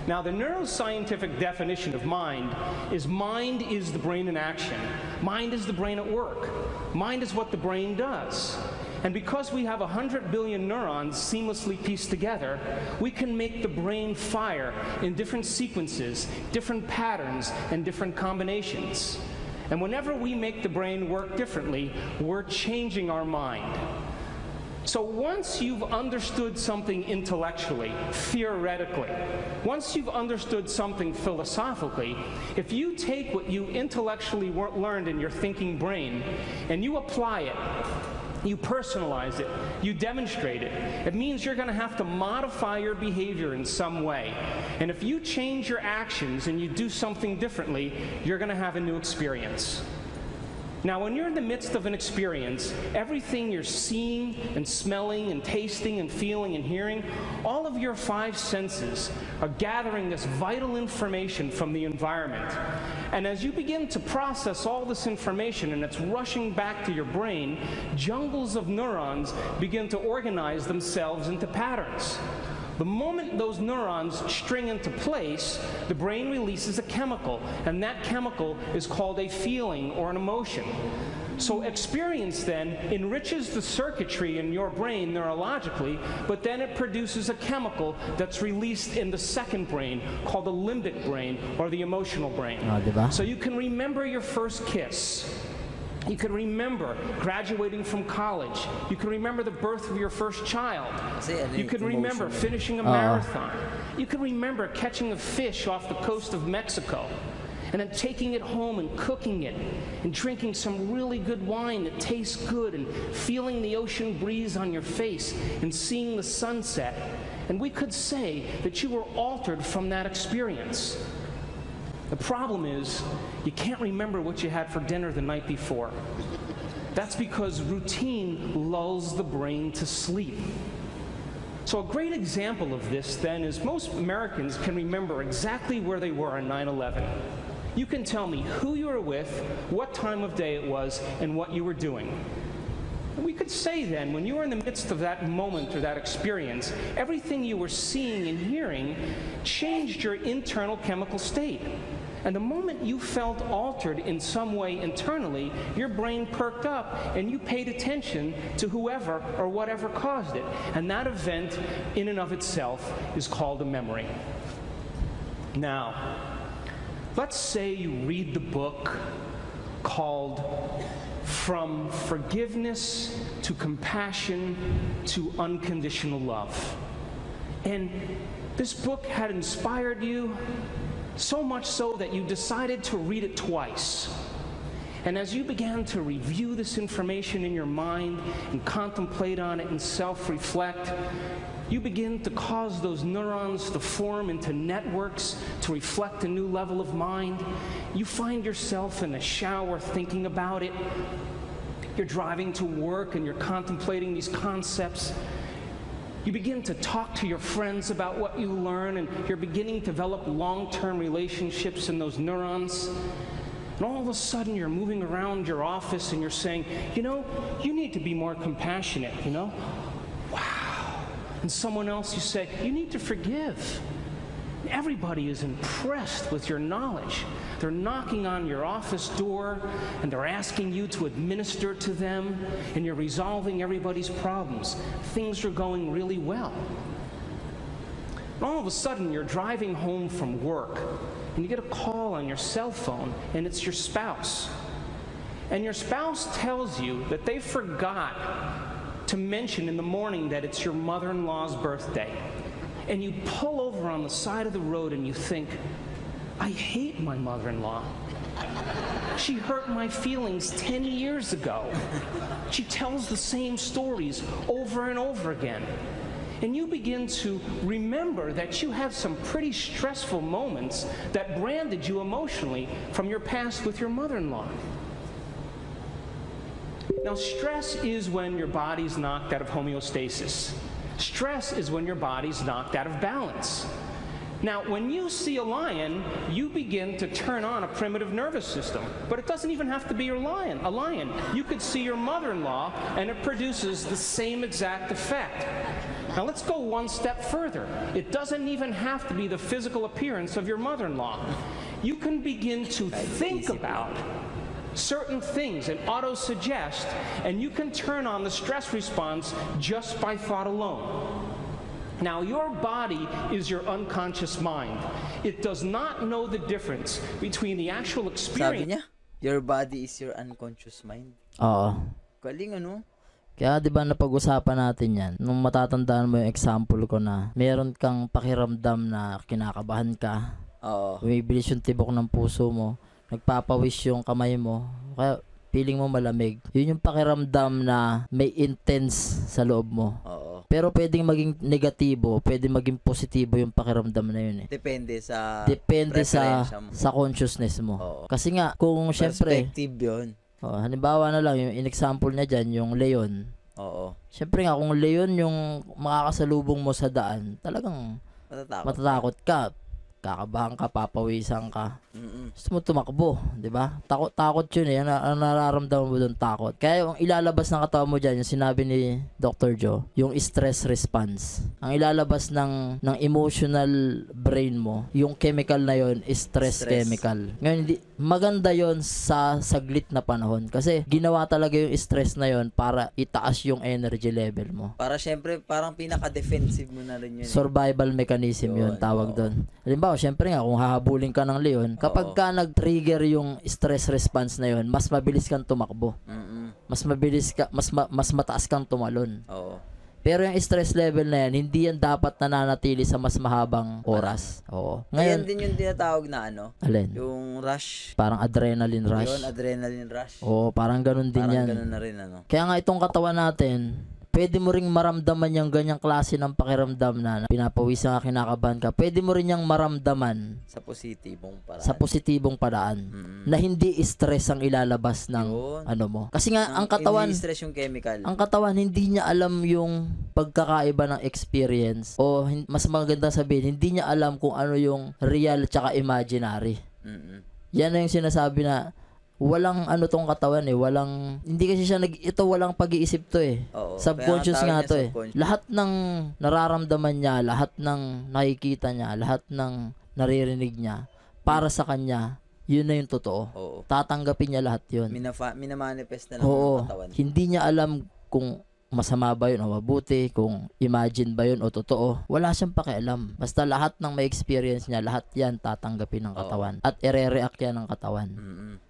Speaker 3: Now, the neuroscientific definition of mind is mind is the brain in action. Mind is the brain at work. Mind is what the brain does. And because we have 100 billion neurons seamlessly pieced together, we can make the brain fire in different sequences, different patterns, and different combinations. And whenever we make the brain work differently, we're changing our mind. So once you've understood something intellectually, theoretically, once you've understood something philosophically, if you take what you intellectually learned in your thinking brain and you apply it, you personalize it, you demonstrate it, it means you're going to have to modify your behavior in some way. And if you change your actions and you do something differently, you're going to have a new experience. Now, when you're in the midst of an experience, everything you're seeing and smelling and tasting and feeling and hearing, all of your five senses are gathering this vital information from the environment. And as you begin to process all this information and it's rushing back to your brain, jungles of neurons begin to organize themselves into patterns. The moment those neurons string into place, the brain releases a chemical, and that chemical is called a feeling or an emotion. So, experience then enriches the circuitry in your brain neurologically, but then it produces a chemical that's released in the second brain called the limbic brain or the emotional brain.
Speaker 1: Ah.
Speaker 3: So, you can remember your first kiss. You can remember graduating from college. You can remember the birth of your first child. You can remember finishing a uh. marathon. You can remember catching a fish off the coast of Mexico and then taking it home and cooking it and drinking some really good wine that tastes good and feeling the ocean breeze on your face and seeing the sunset. And we could say that you were altered from that experience. The problem is, you can't remember what you had for dinner the night before. That's because routine lulls the brain to sleep. So, a great example of this then is most Americans can remember exactly where they were on 9 11. You can tell me who you were with, what time of day it was, and what you were doing. We could say then, when you were in the midst of that moment or that experience, everything you were seeing and hearing changed your internal chemical state. And the moment you felt altered in some way internally, your brain perked up and you paid attention to whoever or whatever caused it. And that event, in and of itself, is called a memory. Now, let's say you read the book called From Forgiveness to Compassion to Unconditional Love. And this book had inspired you so much so that you decided to read it twice. And as you began to review this information in your mind and contemplate on it and self reflect, you begin to cause those neurons to form into networks to reflect a new level of mind. You find yourself in the shower thinking about it. You're driving to work and you're contemplating these concepts. You begin to talk to your friends about what you learn, and you're beginning to develop long term relationships in those neurons. And all of a sudden, you're moving around your office and you're saying, you know, you need to be more compassionate, you know? Wow. And someone else, you say, you need to forgive. Everybody is impressed with your knowledge. They're knocking on your office door and they're asking you to administer to them, and you're resolving everybody's problems. Things are going really well. And all of a sudden, you're driving home from work and you get a call on your cell phone, and it's your spouse. And your spouse tells you that they forgot to mention in the morning that it's your mother in law's birthday. And you pull over on the side of the road and you think, I hate my mother in law. She hurt my feelings 10 years ago. She tells the same stories over and over again. And you begin to remember that you have some pretty stressful moments that branded you emotionally from your past with your mother in law. Now, stress is when your body's knocked out of homeostasis. Stress is when your body's knocked out of balance. Now, when you see a lion, you begin to turn on a primitive nervous system. But it doesn't even have to be your lion, a lion. You could see your mother-in-law and it produces the same exact effect. Now let's go one step further. It doesn't even have to be the physical appearance of your mother-in-law. You can begin to think about certain things and auto-suggest, and you can turn on the stress response just by thought alone. Now, your body is your unconscious mind. It does not know the difference between the actual
Speaker 2: Sabi
Speaker 3: experience.
Speaker 2: niya, your body is your unconscious mind.
Speaker 1: Oo.
Speaker 2: Galing ano?
Speaker 1: Kaya 'di ba napag-usapan natin 'yan nung matatandaan mo yung example ko na meron kang pakiramdam na kinakabahan ka,
Speaker 2: Oo.
Speaker 1: bumibilis yung tibok ng puso mo, nagpapawis yung kamay mo, kaya feeling mo malamig. Yun yung pakiramdam na may intense sa loob mo.
Speaker 2: Oo.
Speaker 1: Pero pwedeng maging negatibo, pwedeng maging positibo yung pakiramdam na yun eh.
Speaker 2: Depende sa
Speaker 1: Depende sa
Speaker 2: mo.
Speaker 1: sa consciousness mo.
Speaker 2: Oo.
Speaker 1: Kasi nga kung syempre,
Speaker 2: perspective yun.
Speaker 1: oh, halimbawa na lang yung in example niya diyan, yung leon.
Speaker 2: Oo.
Speaker 1: Syempre nga kung leon yung makakasalubong mo sa daan, talagang
Speaker 2: Matatakot.
Speaker 1: matatakot ka. Kakabahan ka, papawisan ka.
Speaker 2: Mm-mm.
Speaker 1: Gusto mo tumakbo, di ba? Takot, takot yun eh. Ano nararamdaman mo doon? Takot. Kaya yung ilalabas ng katawan mo dyan, yung sinabi ni Dr. Joe, yung stress response. Ang ilalabas ng, ng emotional brain mo, yung chemical na yon is stress,
Speaker 2: Stress.
Speaker 1: chemical. Ngayon, hindi, maganda yon sa saglit na panahon. Kasi ginawa talaga yung stress na yon para itaas yung energy level mo.
Speaker 2: Para syempre, parang pinaka-defensive mo na rin yun. eh.
Speaker 1: Survival mechanism yun,
Speaker 2: Yun,
Speaker 1: tawag
Speaker 2: oo.
Speaker 1: doon. Halimbawa, syempre nga, kung hahabulin ka ng leon, kapag ka nag-trigger yung stress response na yun, mas mabilis kang tumakbo.
Speaker 2: Mm-mm.
Speaker 1: Mas mabilis ka, mas, ma- mas mataas kang tumalon.
Speaker 2: Oo.
Speaker 1: Pero yung stress level na yan, hindi yan dapat nananatili sa mas mahabang oras. Oo.
Speaker 2: Ngayon,
Speaker 1: Ngayon,
Speaker 2: din yung tinatawag na ano,
Speaker 1: alin?
Speaker 2: yung rush.
Speaker 1: Parang adrenaline rush.
Speaker 2: Yun, adrenaline rush.
Speaker 1: Oo, parang ganun din
Speaker 2: Parang
Speaker 1: yan.
Speaker 2: ganun na rin ano.
Speaker 1: Kaya nga itong katawan natin, pwede mo ring maramdaman yung ganyang klase ng pakiramdam na pinapawisan ka, kinakabahan ka. Pwede mo rin yung maramdaman
Speaker 2: Sa positibong paraan.
Speaker 1: sa positibong paraan
Speaker 2: Mm-mm.
Speaker 1: na hindi stress ang ilalabas ng
Speaker 2: Yun.
Speaker 1: ano mo. Kasi nga ang
Speaker 2: Ang-
Speaker 1: katawan
Speaker 2: Hindi stress yung chemical.
Speaker 1: ang katawan hindi niya alam yung pagkakaiba ng experience o mas maganda sabihin hindi niya alam kung ano yung real tsaka imaginary.
Speaker 2: Mm-mm.
Speaker 1: Yan na yung sinasabi na walang ano tong katawan eh, walang hindi kasi siya nag ito walang pag-iisip to eh.
Speaker 2: Oo.
Speaker 1: Subconscious nga to eh. Lahat ng nararamdaman niya, lahat ng nakikita niya, lahat ng naririnig niya para sa kanya, yun na yung totoo.
Speaker 2: Oo.
Speaker 1: Tatanggapin niya lahat yun.
Speaker 2: Minafa, minamanifest na lang
Speaker 1: Oo.
Speaker 2: ng katawan.
Speaker 1: Hindi niya alam kung masama ba yun o mabuti, kung imagine ba yun o totoo. Wala siyang pakialam. Basta lahat ng may experience niya, lahat yan tatanggapin ng
Speaker 2: Oo.
Speaker 1: katawan. At ire-react yan ng katawan.
Speaker 2: Mm-mm.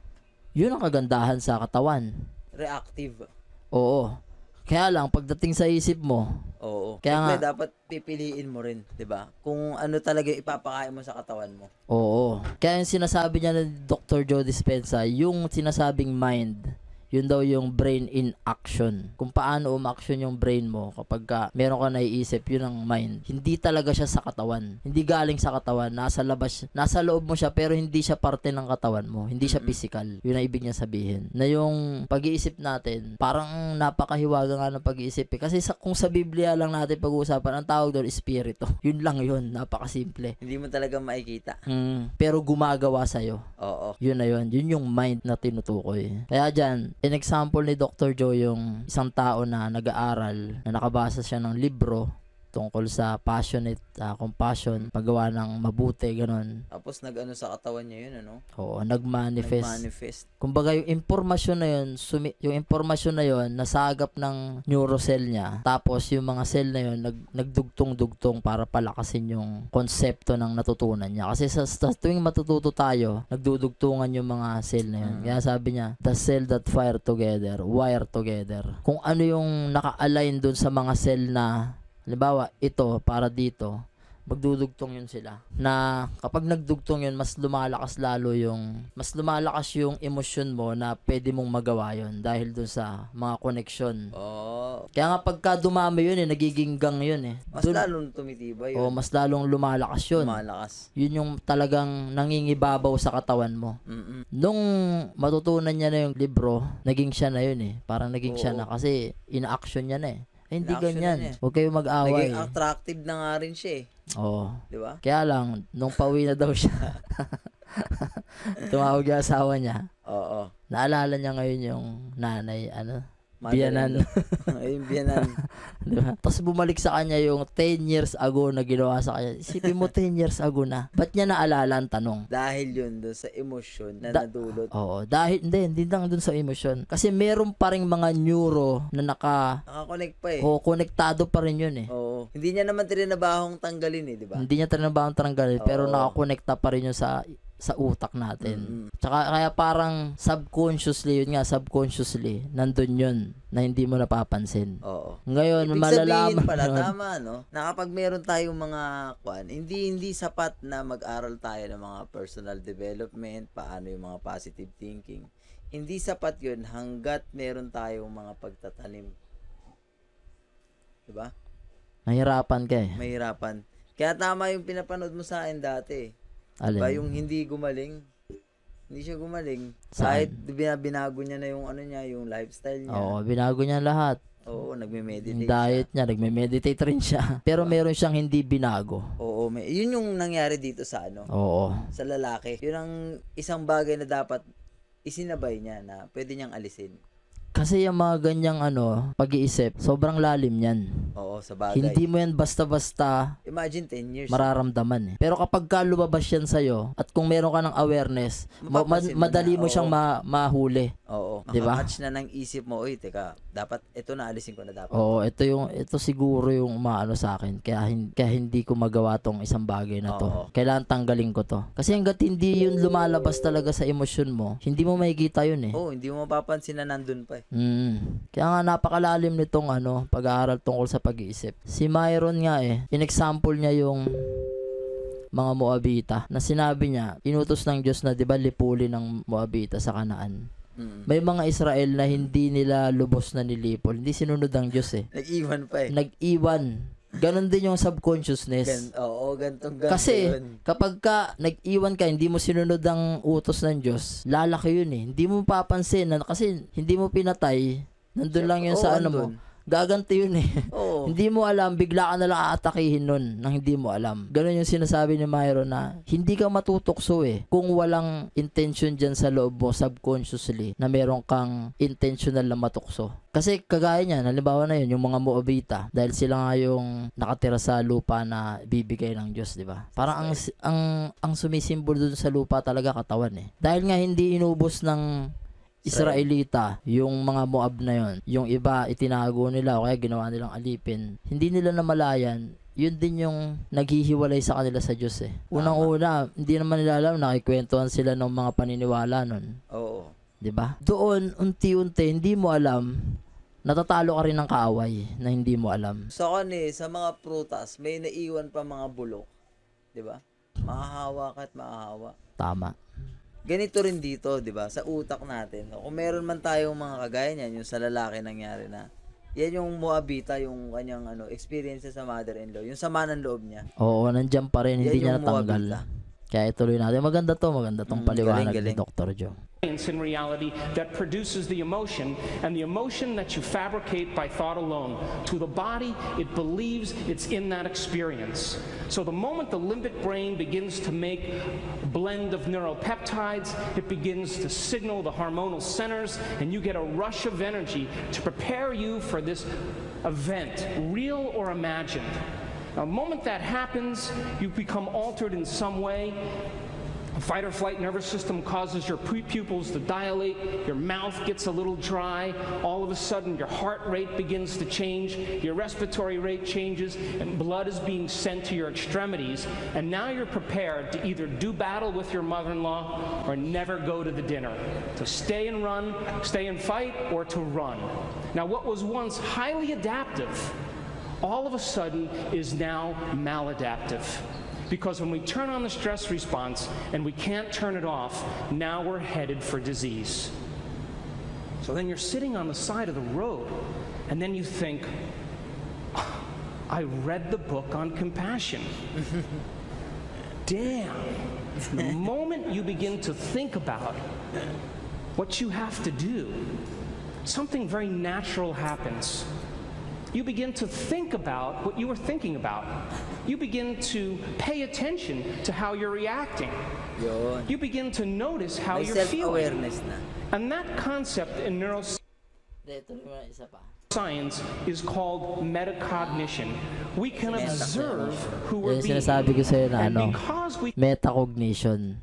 Speaker 1: Yun ang kagandahan sa katawan.
Speaker 2: Reactive.
Speaker 1: Oo. Kaya lang, pagdating sa isip mo,
Speaker 2: Oo.
Speaker 1: Kaya nga-
Speaker 2: dapat pipiliin mo rin, 'di ba? Kung ano talaga ipapakain mo sa katawan mo.
Speaker 1: oo. Kaya yung sinasabi niya ni Dr. Joe Dispenza, yung sinasabing mind, yun daw yung brain in action. Kung paano umaksyon yung brain mo kapag ka meron ka naiisip, yun ang mind. Hindi talaga siya sa katawan. Hindi galing sa katawan. Nasa labas, nasa loob mo siya pero hindi siya parte ng katawan mo. Hindi siya physical. Yun ang ibig niya sabihin. Na yung pag-iisip natin, parang napakahiwaga nga ng pag-iisip eh. Kasi sa, kung sa Biblia lang natin pag-uusapan, ang tawag doon, espiritu. Yun lang yun. Napakasimple.
Speaker 2: Hindi mo talaga makikita.
Speaker 1: Mm, pero gumagawa sa'yo.
Speaker 2: Oo.
Speaker 1: Yun na yun. Yun yung mind na tinutukoy. Kaya dyan, in example ni Dr. Joe, yung isang tao na nag-aaral, na nakabasa siya ng libro tungkol sa passionate, ah, compassion, paggawa ng mabuti, ganun.
Speaker 2: Tapos nag-ano sa katawan niya yun, ano?
Speaker 1: Oo, nag-manifest.
Speaker 2: Nag-manifest.
Speaker 1: Kumbaga yung impormasyon na yun, sumi- yung impormasyon na yun, nasagap ng neurocell niya. Tapos yung mga cell na yun, nag- nagdugtong-dugtong para palakasin yung konsepto ng natutunan niya. Kasi sa, sa tuwing matututo tayo, nagdudugtungan yung mga cell na yun.
Speaker 2: Mm.
Speaker 1: Kaya sabi niya, the cell that fire together, wire together. Kung ano yung naka-align dun sa mga cell na, halimbawa, ito, para dito, magdudugtong yun sila. Na kapag nagdugtong yun, mas lumalakas lalo yung, mas lumalakas yung emosyon mo na pwede mong magawa yun dahil dun sa mga connection.
Speaker 2: Oo.
Speaker 1: Kaya nga pagka dumami yun eh, nagiging gang yun eh.
Speaker 2: Mas
Speaker 1: Dun-
Speaker 2: lalong tumitibay
Speaker 1: o
Speaker 2: yun.
Speaker 1: mas lalong lumalakas yun.
Speaker 2: Malakas.
Speaker 1: Yun yung talagang nangingibabaw sa katawan mo.
Speaker 2: Mm-mm.
Speaker 1: Nung matutunan niya na yung libro, naging siya na yun eh. Parang naging siya
Speaker 2: Oo.
Speaker 1: na kasi in-action niya na eh. Eh, hindi ganyan.
Speaker 2: na niya.
Speaker 1: Huwag kayo mag-away.
Speaker 2: Naging attractive na nga rin siya eh.
Speaker 1: Oo.
Speaker 2: Di ba?
Speaker 1: Kaya lang, nung pauwi na daw siya, tumawag yung asawa niya.
Speaker 2: Oo.
Speaker 1: Naalala niya ngayon yung nanay, ano,
Speaker 2: Mother-in-law. Ayun, biyanan.
Speaker 1: di ba? Tapos bumalik sa kanya yung 10 years ago na ginawa sa kanya. Isipin mo 10 years ago na. Ba't niya naalala ang tanong?
Speaker 2: Dahil yun doon sa emosyon na
Speaker 1: Da-
Speaker 2: nadulot.
Speaker 1: Oo, dahil, hindi, hindi lang dun sa emosyon. Kasi meron pa rin mga neuro na naka,
Speaker 2: Nakakonect pa eh.
Speaker 1: o konektado pa rin yun eh.
Speaker 2: Oo. Hindi niya naman tinabahong tanggalin eh, di ba?
Speaker 1: Hindi niya tinabang tanggalin, pero
Speaker 2: Oo.
Speaker 1: nakakonekta pa rin yun sa sa utak natin.
Speaker 2: Mm-mm.
Speaker 1: Tsaka kaya parang subconsciously, yun nga, subconsciously, nandun yun na hindi mo napapansin.
Speaker 2: Oo.
Speaker 1: Ngayon,
Speaker 2: Ibig
Speaker 1: malalaman
Speaker 2: pala,
Speaker 1: nun.
Speaker 2: tama, no? Na kapag meron tayong mga, kwan, hindi, hindi sapat na mag-aral tayo ng mga personal development, paano yung mga positive thinking. Hindi sapat yun hanggat meron tayong mga pagtatanim. Diba?
Speaker 1: Nahirapan ka eh.
Speaker 2: Mahirapan. Kaya tama yung pinapanood mo sa akin dati.
Speaker 1: Alin?
Speaker 2: Diba? Yung hindi gumaling. Hindi siya gumaling.
Speaker 1: Saan?
Speaker 2: Kahit bina- binago niya na yung ano niya, yung lifestyle niya.
Speaker 1: Oo, binago niya lahat.
Speaker 2: Oo, nagme-meditate
Speaker 1: Yung
Speaker 2: siya.
Speaker 1: diet niya, nagme-meditate rin siya. Pero meron siyang hindi binago.
Speaker 2: Oo, may, yun yung nangyari dito sa ano,
Speaker 1: Oo.
Speaker 2: sa lalaki. Yun ang isang bagay na dapat isinabay niya na pwede niyang alisin.
Speaker 1: Kasi yung mga ganyang ano, pag-iisip, sobrang lalim yan.
Speaker 2: Oo, sa bagay.
Speaker 1: Hindi mo yan basta-basta
Speaker 2: Imagine 10 years.
Speaker 1: mararamdaman eh. Pero kapag ka lumabas yan sa'yo, at kung meron ka ng awareness, ma- ma-
Speaker 2: Mapapansin mo
Speaker 1: madali
Speaker 2: na,
Speaker 1: mo siyang
Speaker 2: oo.
Speaker 1: ma- mahuli.
Speaker 2: Oo,
Speaker 1: Di ba?
Speaker 2: makakatch na ng isip mo, uy, teka, dapat, ito na alisin ko na dapat.
Speaker 1: Oo, ito yung ito siguro yung umaano sa akin kaya hin- kaya hindi ko magawa tong isang bagay na to.
Speaker 2: Oo.
Speaker 1: Kailangan tanggalin ko to. Kasi hangga't hindi yun lumalabas talaga sa emosyon mo, hindi mo makikita yun eh.
Speaker 2: Oo, hindi mo mapapansin na nandun pa eh.
Speaker 1: Mm. Kaya nga napakalalim nitong ano, pag-aaral tungkol sa pag-iisip. Si Myron nga eh, in-example niya yung mga Moabita na sinabi niya, inutos ng Diyos na 'di ba lipuli ng Moabita sa Kanaan.
Speaker 2: Mm.
Speaker 1: May mga Israel na hindi nila lubos na nilipol, hindi sinunod ng Diyos eh.
Speaker 2: Nag-iwan pa eh.
Speaker 1: Nag-iwan. Ganon din yung subconsciousness.
Speaker 2: Gan, oo, gantong ganto
Speaker 1: Kasi
Speaker 2: yun.
Speaker 1: kapag ka nag-iwan ka, hindi mo sinunod ang utos ng Diyos, lalaki yun eh. Hindi mo papansin na kasi hindi mo pinatay, nandun lang yun
Speaker 2: Oo,
Speaker 1: sa ano mo.
Speaker 2: andun.
Speaker 1: Gaganti yun eh.
Speaker 2: Oo.
Speaker 1: hindi mo alam, bigla ka na lang aatakihin nun nang hindi mo alam. Ganon yung sinasabi ni Myron na hindi ka matutukso eh kung walang intention dyan sa loob mo subconsciously na meron kang intentional na matukso. Kasi kagaya niya, halimbawa na yun, yung mga Moabita, dahil sila nga yung nakatira sa lupa na bibigay ng Diyos, di ba? Parang ang, ang, ang sumisimbol dun sa lupa talaga katawan eh. Dahil nga hindi inubos ng Israelita, yung mga Moab na yon, yung iba itinago nila o kaya ginawa nilang alipin, hindi nila namalayan, yun din yung naghihiwalay sa kanila sa Diyos eh. Unang-una, hindi naman nila alam, nakikwentuhan sila ng mga paniniwala nun.
Speaker 2: Oo.
Speaker 1: 'di ba? Doon unti-unti hindi mo alam natatalo ka rin ng kaaway na hindi mo alam.
Speaker 2: Sa kan eh, sa mga prutas, may naiwan pa mga bulok. 'Di ba? Mahahawa ka at mahahawa.
Speaker 1: Tama.
Speaker 2: Ganito rin dito, 'di ba? Sa utak natin. Kung meron man tayong mga kagaya niyan, yung sa lalaki nangyari na. Yan yung Moabita, yung kanyang ano, experience sa mother-in-law, yung sama ng loob niya.
Speaker 1: Oo, nandiyan pa rin, hindi niya natanggal.
Speaker 2: Moabita.
Speaker 1: Kaya ituloy natin. Maganda to, maganda tong
Speaker 2: Mm,
Speaker 1: paliwanag
Speaker 2: galing,
Speaker 1: ni. Dr. Joe.
Speaker 3: in reality that produces the emotion, and the emotion that you fabricate by thought alone. To the body, it believes it's in that experience. So the moment the limbic brain begins to make a blend of neuropeptides, it begins to signal the hormonal centers, and you get a rush of energy to prepare you for this event, real or imagined. The moment that happens, you become altered in some way, The Fight or flight nervous system causes your pu- pupils to dilate, your mouth gets a little dry, all of a sudden your heart rate begins to change, your respiratory rate changes, and blood is being sent to your extremities, and now you're prepared to either do battle with your mother in law or never go to the dinner. To stay and run, stay and fight, or to run. Now, what was once highly adaptive all of a sudden is now maladaptive. Because when we turn on the stress response and we can't turn it off, now we're headed for disease. So then you're sitting on the side of the road, and then you think, I read the book on compassion. Damn. The moment you begin to think about what you have to do, something very natural happens. You begin to think about what you were thinking about. You begin to pay attention to how you're reacting.
Speaker 2: Yun.
Speaker 3: You begin to notice how
Speaker 2: May
Speaker 3: you're feeling.
Speaker 2: na.
Speaker 3: And that concept in neuroscience
Speaker 1: Hindi, tuloy mo na isa pa.
Speaker 3: is called metacognition. We can observe who we're
Speaker 1: yung
Speaker 3: being.
Speaker 1: sinasabi ko sa'yo na
Speaker 3: And
Speaker 1: ano,
Speaker 3: because we
Speaker 1: metacognition.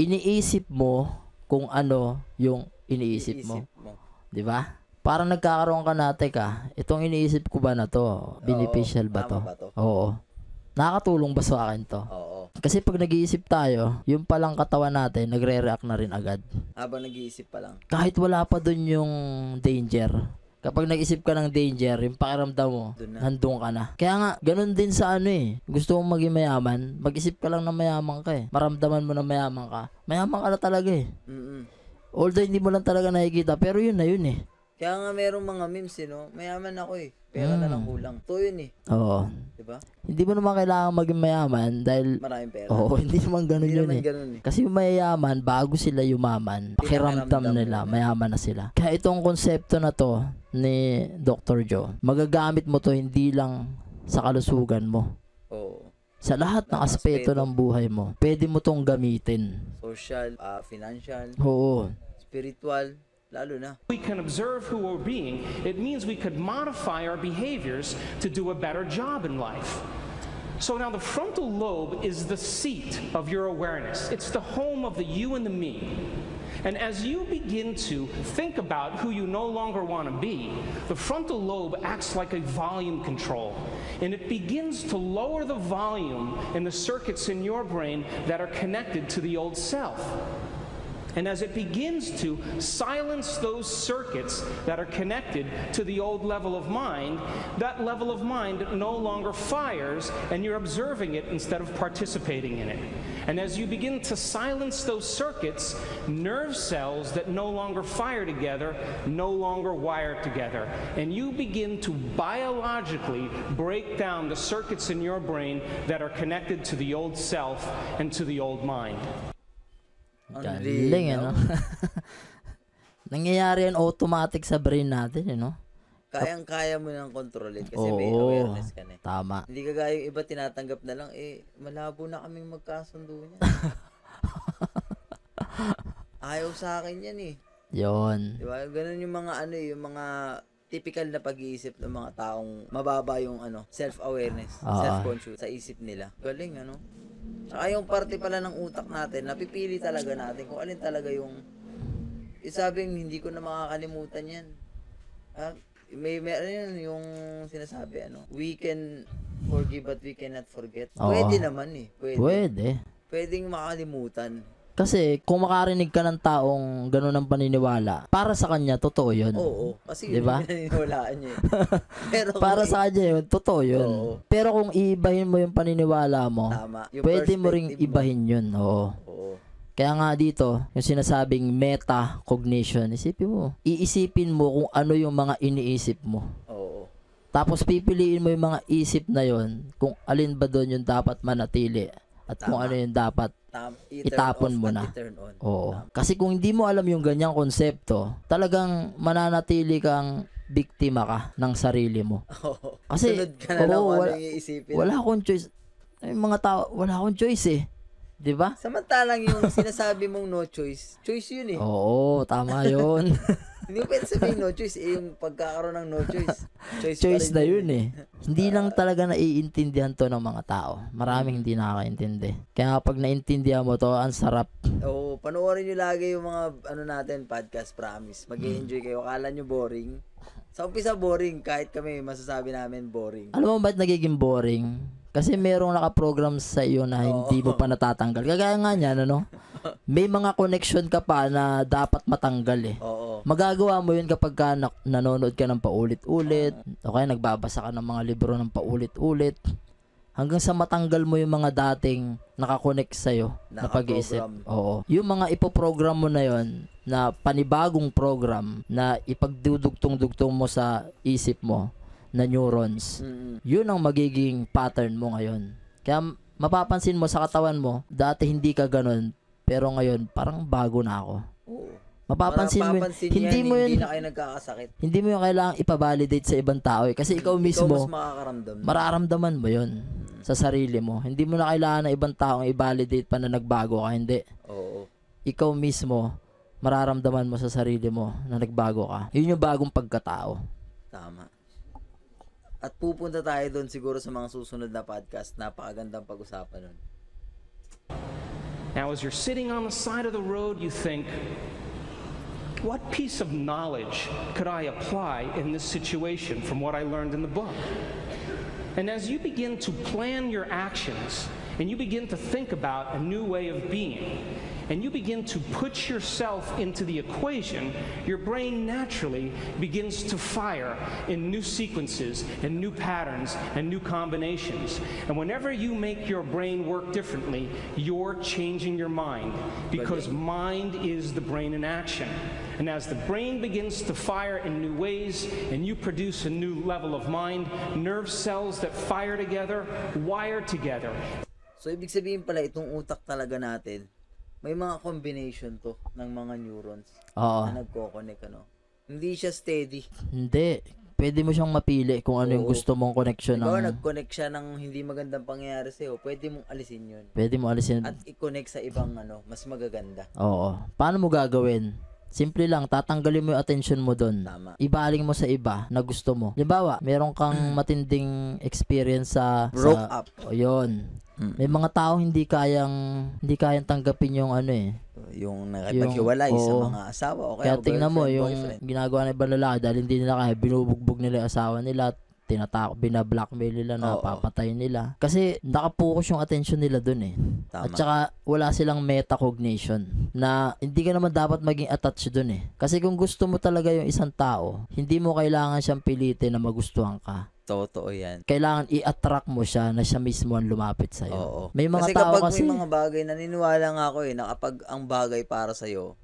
Speaker 1: Iniisip mo kung ano yung iniisip mo.
Speaker 2: Isip mo.
Speaker 1: 'Di ba? Parang nagkakaroon ka na, teka, itong iniisip ko ba na to? Beneficial ba to?
Speaker 2: ba to?
Speaker 1: Oo. Nakakatulong ba sa akin to?
Speaker 2: Oo.
Speaker 1: Kasi pag nag-iisip tayo, yung palang katawan natin, nagre-react na rin agad.
Speaker 2: Habang nag-iisip pa lang.
Speaker 1: Kahit wala pa dun yung danger. Kapag nag-isip ka ng danger, yung pakiramdam mo,
Speaker 2: na.
Speaker 1: nandun ka na. Kaya nga, ganun din sa ano eh. Gusto mong maging mayaman, mag-isip ka lang na mayaman ka eh. Maramdaman mo na mayaman ka. Mayaman ka na talaga eh.
Speaker 2: Mm-mm.
Speaker 1: Although hindi mo lang talaga nakikita, pero yun na yun eh.
Speaker 2: Kaya nga merong mga memes, eh, no? Mayaman ako eh. Pera na lang kulang. To yun eh.
Speaker 1: Oo.
Speaker 2: Di ba?
Speaker 1: Hindi mo naman kailangan maging mayaman dahil,
Speaker 2: Maraming pera.
Speaker 1: oo, hindi naman ganun
Speaker 2: Hindi
Speaker 1: yun
Speaker 2: naman
Speaker 1: eh.
Speaker 2: ganun eh.
Speaker 1: Kasi yung mayayaman, bago sila yumaman, pakiramdam nila, mayaman na sila. Kaya itong konsepto na to ni Dr. Joe, magagamit mo to hindi lang sa kalusugan mo.
Speaker 2: Oo.
Speaker 1: Sa lahat ng aspeto ng buhay mo, pwede mo tong gamitin.
Speaker 2: Social, ah, financial,
Speaker 1: Oo.
Speaker 2: spiritual,
Speaker 3: we can observe who we're being, it means we could modify our behaviors to do a better job in life. So now the frontal lobe is the seat of your awareness. It's the home of the you and the me. And as you begin to think about who you no longer want to be, the frontal lobe acts like a volume control. And it begins to lower the volume in the circuits in your brain that are connected to the old self. And as it begins to silence those circuits that are connected to the old level of mind, that level of mind no longer fires and you're observing it instead of participating in it. And as you begin to silence those circuits, nerve cells that no longer fire together no longer wire together. And you begin to biologically break down the circuits in your brain that are connected to the old self and to the old mind.
Speaker 1: Galing, ano? Nangyayari yan automatic sa brain natin, you know?
Speaker 2: Kayang-kaya mo nang kontrolin kasi
Speaker 1: Oo.
Speaker 2: may awareness ka na eh.
Speaker 1: Tama.
Speaker 2: Hindi ka gaya yung iba tinatanggap na lang, eh, malabo na kaming magkasundo niya. Ayaw sa akin yan eh.
Speaker 1: Yon.
Speaker 2: Di ba? Ganun yung mga ano eh, yung mga typical na pag-iisip ng mga taong mababa yung ano, self-awareness,
Speaker 1: Oo.
Speaker 2: self-conscious sa isip nila. Galing ano. Saka yung parte pala ng utak natin, napipili talaga natin kung alin talaga yung yung sabing hindi ko na makakalimutan yan. Ah, may may ano yun, yung sinasabi ano, we can forgive but we cannot forget.
Speaker 1: Oo.
Speaker 2: Pwede naman eh. Pwede.
Speaker 1: Pwede.
Speaker 2: Pwedeng makalimutan.
Speaker 1: Kasi kung makarinig ka ng taong ganun ang paniniwala, para sa kanya, totoo yun.
Speaker 2: Oo. Kasi yun
Speaker 1: ba?
Speaker 2: yung naniniwalaan niya. eh. Pero kung
Speaker 1: Para sa kanya yun, totoo yun.
Speaker 2: Oo.
Speaker 1: Pero kung iibahin mo yung paniniwala mo,
Speaker 2: Tama. Yung
Speaker 1: pwede mo ring
Speaker 2: perspective mo.
Speaker 1: ibahin yun. Oo.
Speaker 2: Oo.
Speaker 1: Kaya nga dito, yung sinasabing meta-cognition, isipin mo. Iisipin mo kung ano yung mga iniisip mo.
Speaker 2: Oo.
Speaker 1: Tapos pipiliin mo yung mga isip na yon kung alin ba doon yung dapat manatili at kung
Speaker 2: Tama.
Speaker 1: ano yung dapat
Speaker 2: Tam,
Speaker 1: Itapon mo na. Oo. Kasi kung hindi mo alam yung ganyang konsepto, talagang mananatili kang biktima ka ng sarili mo. Kasi,
Speaker 2: Sunod ka na lang
Speaker 1: oo,
Speaker 2: kung
Speaker 1: wala-. Wala akong choice. Ay, mga tao, wala akong choice eh. 'Di ba?
Speaker 2: Samantalang yung sinasabi mong no choice, choice yun eh.
Speaker 1: Oo, tama 'yon.
Speaker 2: Hindi mo pwede sabihin no choice, eh yung pagkakaroon ng no choice. Choice,
Speaker 1: choice na 'yun eh. Hindi lang talaga naiintindihan 'to ng mga tao. Maraming hindi nakakaintindi. Kaya kapag naintindihan mo 'to, ang sarap.
Speaker 2: Oo, panoorin nyo lagi yung mga ano natin, podcast, promise. mag enjoy kayo. Akala nyo boring. Sa umpisa boring, kahit kami masasabi namin boring.
Speaker 1: Alam mo ba't nagiging boring? Kasi merong nakaprogram sa iyo na hindi mo pa natatanggal. Kagaya nga niyan, ano? May mga connection ka pa na dapat matanggal eh.
Speaker 2: Oo.
Speaker 1: Magagawa mo yun kapag ka na- nanonood ka ng paulit-ulit, o kaya nagbabasa ka ng mga libro ng paulit-ulit. hanggang sa matanggal mo yung mga dating nakakonect sa'yo na pag-iisip.
Speaker 2: Nakaprogram.
Speaker 1: Oo. Yung mga ipoprogram mo na yon na panibagong program na ipagdudugtong-dugtong mo sa isip mo na neurons, yun ang magiging pattern mo ngayon. Kaya mapapansin mo sa katawan mo, dati hindi ka ganun, pero ngayon parang bago na ako.
Speaker 2: Oo.
Speaker 1: Mapapansin mo, yun. Hindi
Speaker 2: yan,
Speaker 1: mo
Speaker 2: hindi
Speaker 1: yun,
Speaker 2: na kayo nagkakasakit.
Speaker 1: hindi mo yung kailangang ipabalidate sa ibang tao eh. Kasi ikaw mismo,
Speaker 2: Ikaw mas makakaramdam.
Speaker 1: mararamdaman mo yun sa sarili mo. Hindi mo na kailangan ng ibang taong i-validate pa na nagbago ka. Hindi.
Speaker 2: Oo.
Speaker 1: Ikaw mismo, mararamdaman mo sa sarili mo na nagbago ka. Yun yung bagong pagkatao.
Speaker 2: Tama. At pupunta tayo doon siguro sa mga susunod na podcast. Napakagandang pag-usapan nun.
Speaker 3: Now, as you're sitting on the side of the road, you think, what piece of knowledge could I apply in this situation from what I learned in the book? And as you begin to plan your actions and you begin to think about a new way of being, and you begin to put yourself into the equation, your brain naturally begins to fire in new sequences and new patterns and new combinations. And whenever you make your brain work differently, you're changing your mind because mind is the brain in action. And as the brain begins to fire in new ways and you produce a new level of mind, nerve cells that fire together wire together.
Speaker 2: So, ibig sabihin pala, itong utak talaga natin, may mga combination to ng mga neurons
Speaker 1: Oo.
Speaker 2: na nagko-connect, ano. Hindi siya steady.
Speaker 1: Hindi. Pwede mo siyang mapili kung ano yung
Speaker 2: Oo.
Speaker 1: gusto mong connection
Speaker 2: Ikaw,
Speaker 1: ng...
Speaker 2: nag-connect siya ng hindi magandang pangyayari sa'yo, pwede mong alisin yun.
Speaker 1: Pwede mo alisin.
Speaker 2: At i-connect sa ibang, ano, mas magaganda.
Speaker 1: Oo. Paano mo gagawin? Simple lang, tatanggalin mo yung attention mo doon.
Speaker 2: Tama.
Speaker 1: Ibaling mo sa iba na gusto mo. Halimbawa, meron kang matinding experience sa...
Speaker 2: Broke
Speaker 1: sa,
Speaker 2: up.
Speaker 1: O, yun.
Speaker 2: Mm.
Speaker 1: May mga taong hindi kayang hindi kayang tanggapin yung ano eh.
Speaker 2: Yung nakipaghiwalay sa mga asawa o
Speaker 1: Kaya
Speaker 2: kaya
Speaker 1: tingnan mo yung
Speaker 2: boyfriend.
Speaker 1: ginagawa ng ibang lalaki dahil hindi nila kaya binubugbog nila yung asawa nila tinatako, binablockmail nila na
Speaker 2: Oo.
Speaker 1: papatay nila. Kasi nakapokus yung attention nila dun eh.
Speaker 2: Tama.
Speaker 1: At saka wala silang metacognition na hindi ka naman dapat maging attached dun eh. Kasi kung gusto mo talaga yung isang tao, hindi mo kailangan siyang pilitin na magustuhan ka.
Speaker 2: Totoo yan.
Speaker 1: Kailangan i-attract mo siya na siya mismo ang lumapit sa'yo.
Speaker 2: Oo.
Speaker 1: May mga
Speaker 2: kasi
Speaker 1: tao
Speaker 2: kapag
Speaker 1: kasi,
Speaker 2: may mga bagay, naniniwala nga ako eh, na kapag ang bagay para sa'yo,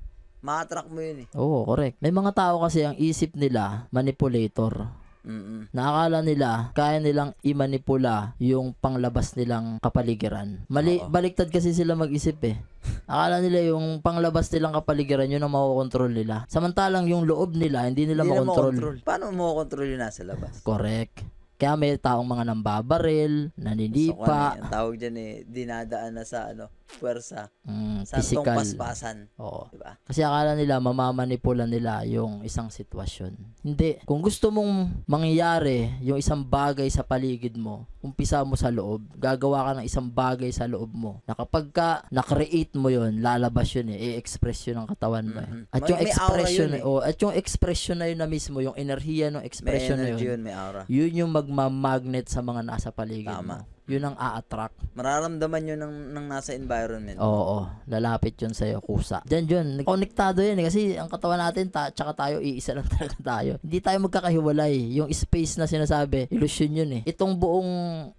Speaker 2: ma-attract mo yun eh.
Speaker 1: Oo, correct. May mga tao kasi ang isip nila, manipulator.
Speaker 2: Mm-mm.
Speaker 1: Nakakala nila, kaya nilang imanipula yung panglabas nilang kapaligiran. Mali,
Speaker 2: Oo.
Speaker 1: baliktad kasi sila mag-isip eh. Akala nila yung panglabas nilang kapaligiran, yun ang makokontrol nila. Samantalang yung loob nila, hindi nila
Speaker 2: Hindi na
Speaker 1: makontrol.
Speaker 2: makontrol. Paano mo makontrol yung nasa labas?
Speaker 1: Correct. Kaya may taong mga nambabaril,
Speaker 2: So, kung ano
Speaker 1: naninipa,
Speaker 2: tawag dyan eh, dinadaan na sa ano, puwersa.
Speaker 1: mm,
Speaker 2: Sa
Speaker 1: physical.
Speaker 2: paspasan.
Speaker 1: Oo.
Speaker 2: Diba?
Speaker 1: Kasi akala nila mamamanipula nila yung isang sitwasyon. Hindi. Kung gusto mong mangyayari yung isang bagay sa paligid mo, umpisa mo sa loob, gagawa ka ng isang bagay sa loob mo. Na kapag ka na-create mo yun, lalabas yun eh, i-express yun ng katawan mo eh.
Speaker 2: Mhm.
Speaker 1: At
Speaker 2: May-
Speaker 1: yung
Speaker 2: may
Speaker 1: expression,
Speaker 2: yun eh.
Speaker 1: oh, at yung expression na yun na mismo, yung enerhiya ng
Speaker 2: May
Speaker 1: expression na
Speaker 2: energy
Speaker 1: yun,
Speaker 2: yun, may aura.
Speaker 1: yun yung magmamagnet sa mga nasa paligid
Speaker 2: Tama.
Speaker 1: mo. Yun ang a-attract.
Speaker 2: Mararamdaman yun ng, ng nasa environment.
Speaker 1: Oo, lalapit yun sa'yo, kusa. Diyan, yun. Konektado yun eh. Kasi ang katawan natin, ta tsaka tayo, iisa lang talaga tayo. Hindi tayo magkakahiwalay. Yung space na sinasabi, illusion yun eh. Itong buong,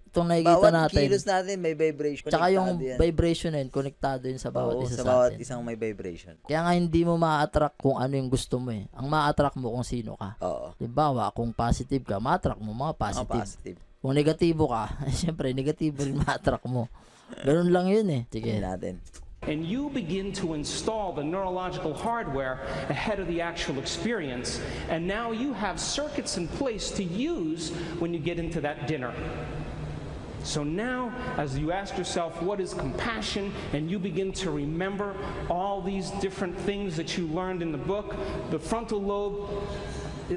Speaker 1: itong nakikita
Speaker 2: Bawat
Speaker 1: natin,
Speaker 2: kilos natin may vibration.
Speaker 1: tsaka yung
Speaker 2: yan.
Speaker 1: vibration na yun, konektado yun sa bawat
Speaker 2: Oo,
Speaker 1: isa
Speaker 2: sa
Speaker 1: sa,
Speaker 2: bawat
Speaker 1: atin.
Speaker 2: isang may vibration.
Speaker 1: Kaya nga hindi mo ma-attract kung ano yung gusto mo eh. Ang ma-attract mo kung sino ka.
Speaker 2: Oo.
Speaker 1: Halimbawa, kung positive ka, ma-attract mo mga positive.
Speaker 2: positive.
Speaker 1: Kung negatibo ka, syempre, negatibo rin ma-attract mo. Ganun lang yun eh. Sige.
Speaker 2: Natin.
Speaker 3: And you begin to install the neurological hardware ahead of the actual experience. And now you have circuits in place to use when you get into that dinner. So now, as you ask yourself, what is compassion, and you begin to remember all these different things that you learned in the book, the frontal lobe,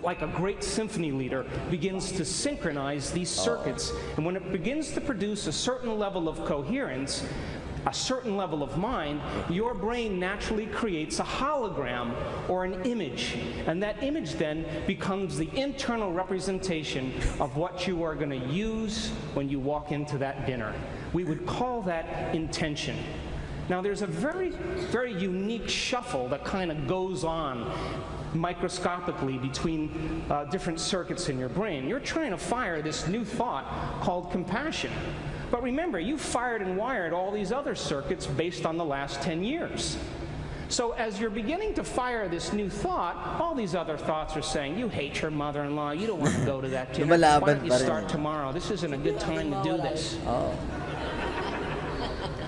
Speaker 3: like a great symphony leader, begins to synchronize these oh. circuits. And when it begins to produce a certain level of coherence, a certain level of mind, your brain naturally creates a hologram or an image. And that image then becomes the internal representation of what you are going to use when you walk into that dinner. We would call that intention. Now, there's a very, very unique shuffle that kind of goes on microscopically between uh, different circuits in your brain. You're trying to fire this new thought called compassion. But remember, you fired and wired all these other circuits based on the last 10 years. So as you're beginning to fire this new thought, all these other thoughts are saying, you hate your mother-in-law, you don't want to go to that dinner. Why don't you start tomorrow? This isn't a good time to do this.
Speaker 2: Oo.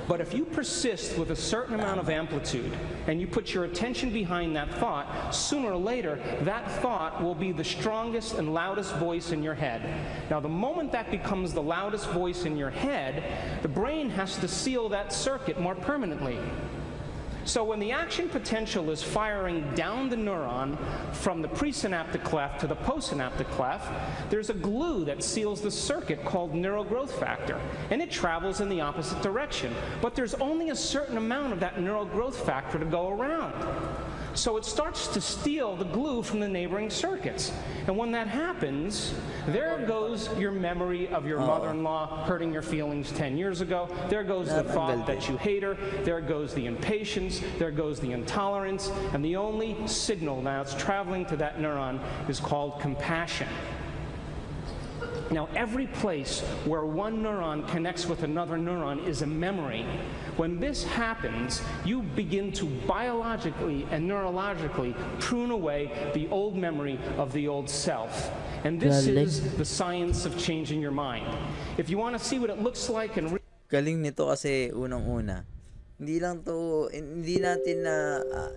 Speaker 3: But if you persist with a certain amount of amplitude and you put your attention behind that thought, sooner or later, that thought will be the strongest and loudest voice in your head. Now, the moment that becomes the loudest voice in your head, the brain has to seal that circuit more permanently. So when the action potential is firing down the neuron from the presynaptic cleft to the postsynaptic cleft, there's a glue that seals the circuit called neural growth factor, and it travels in the opposite direction. But there's only a certain amount of that neural growth factor to go around. So it starts to steal the glue from the neighboring circuits. And when that happens, there goes your memory of your mother-in-law hurting your feelings 10 years ago. There goes the thought that you hate her. There goes the impatience. There goes the intolerance. And the only signal now that's traveling to that neuron is called compassion. Now, every place where one neuron connects with another neuron is a memory. When this happens, you begin to biologically and neurologically prune away the old memory of the old self. And this
Speaker 1: Galing.
Speaker 3: is the science of changing your mind. If you want to see what it looks like and
Speaker 2: Galing nito kasi unang-una. Hindi lang to, hindi natin na, ah,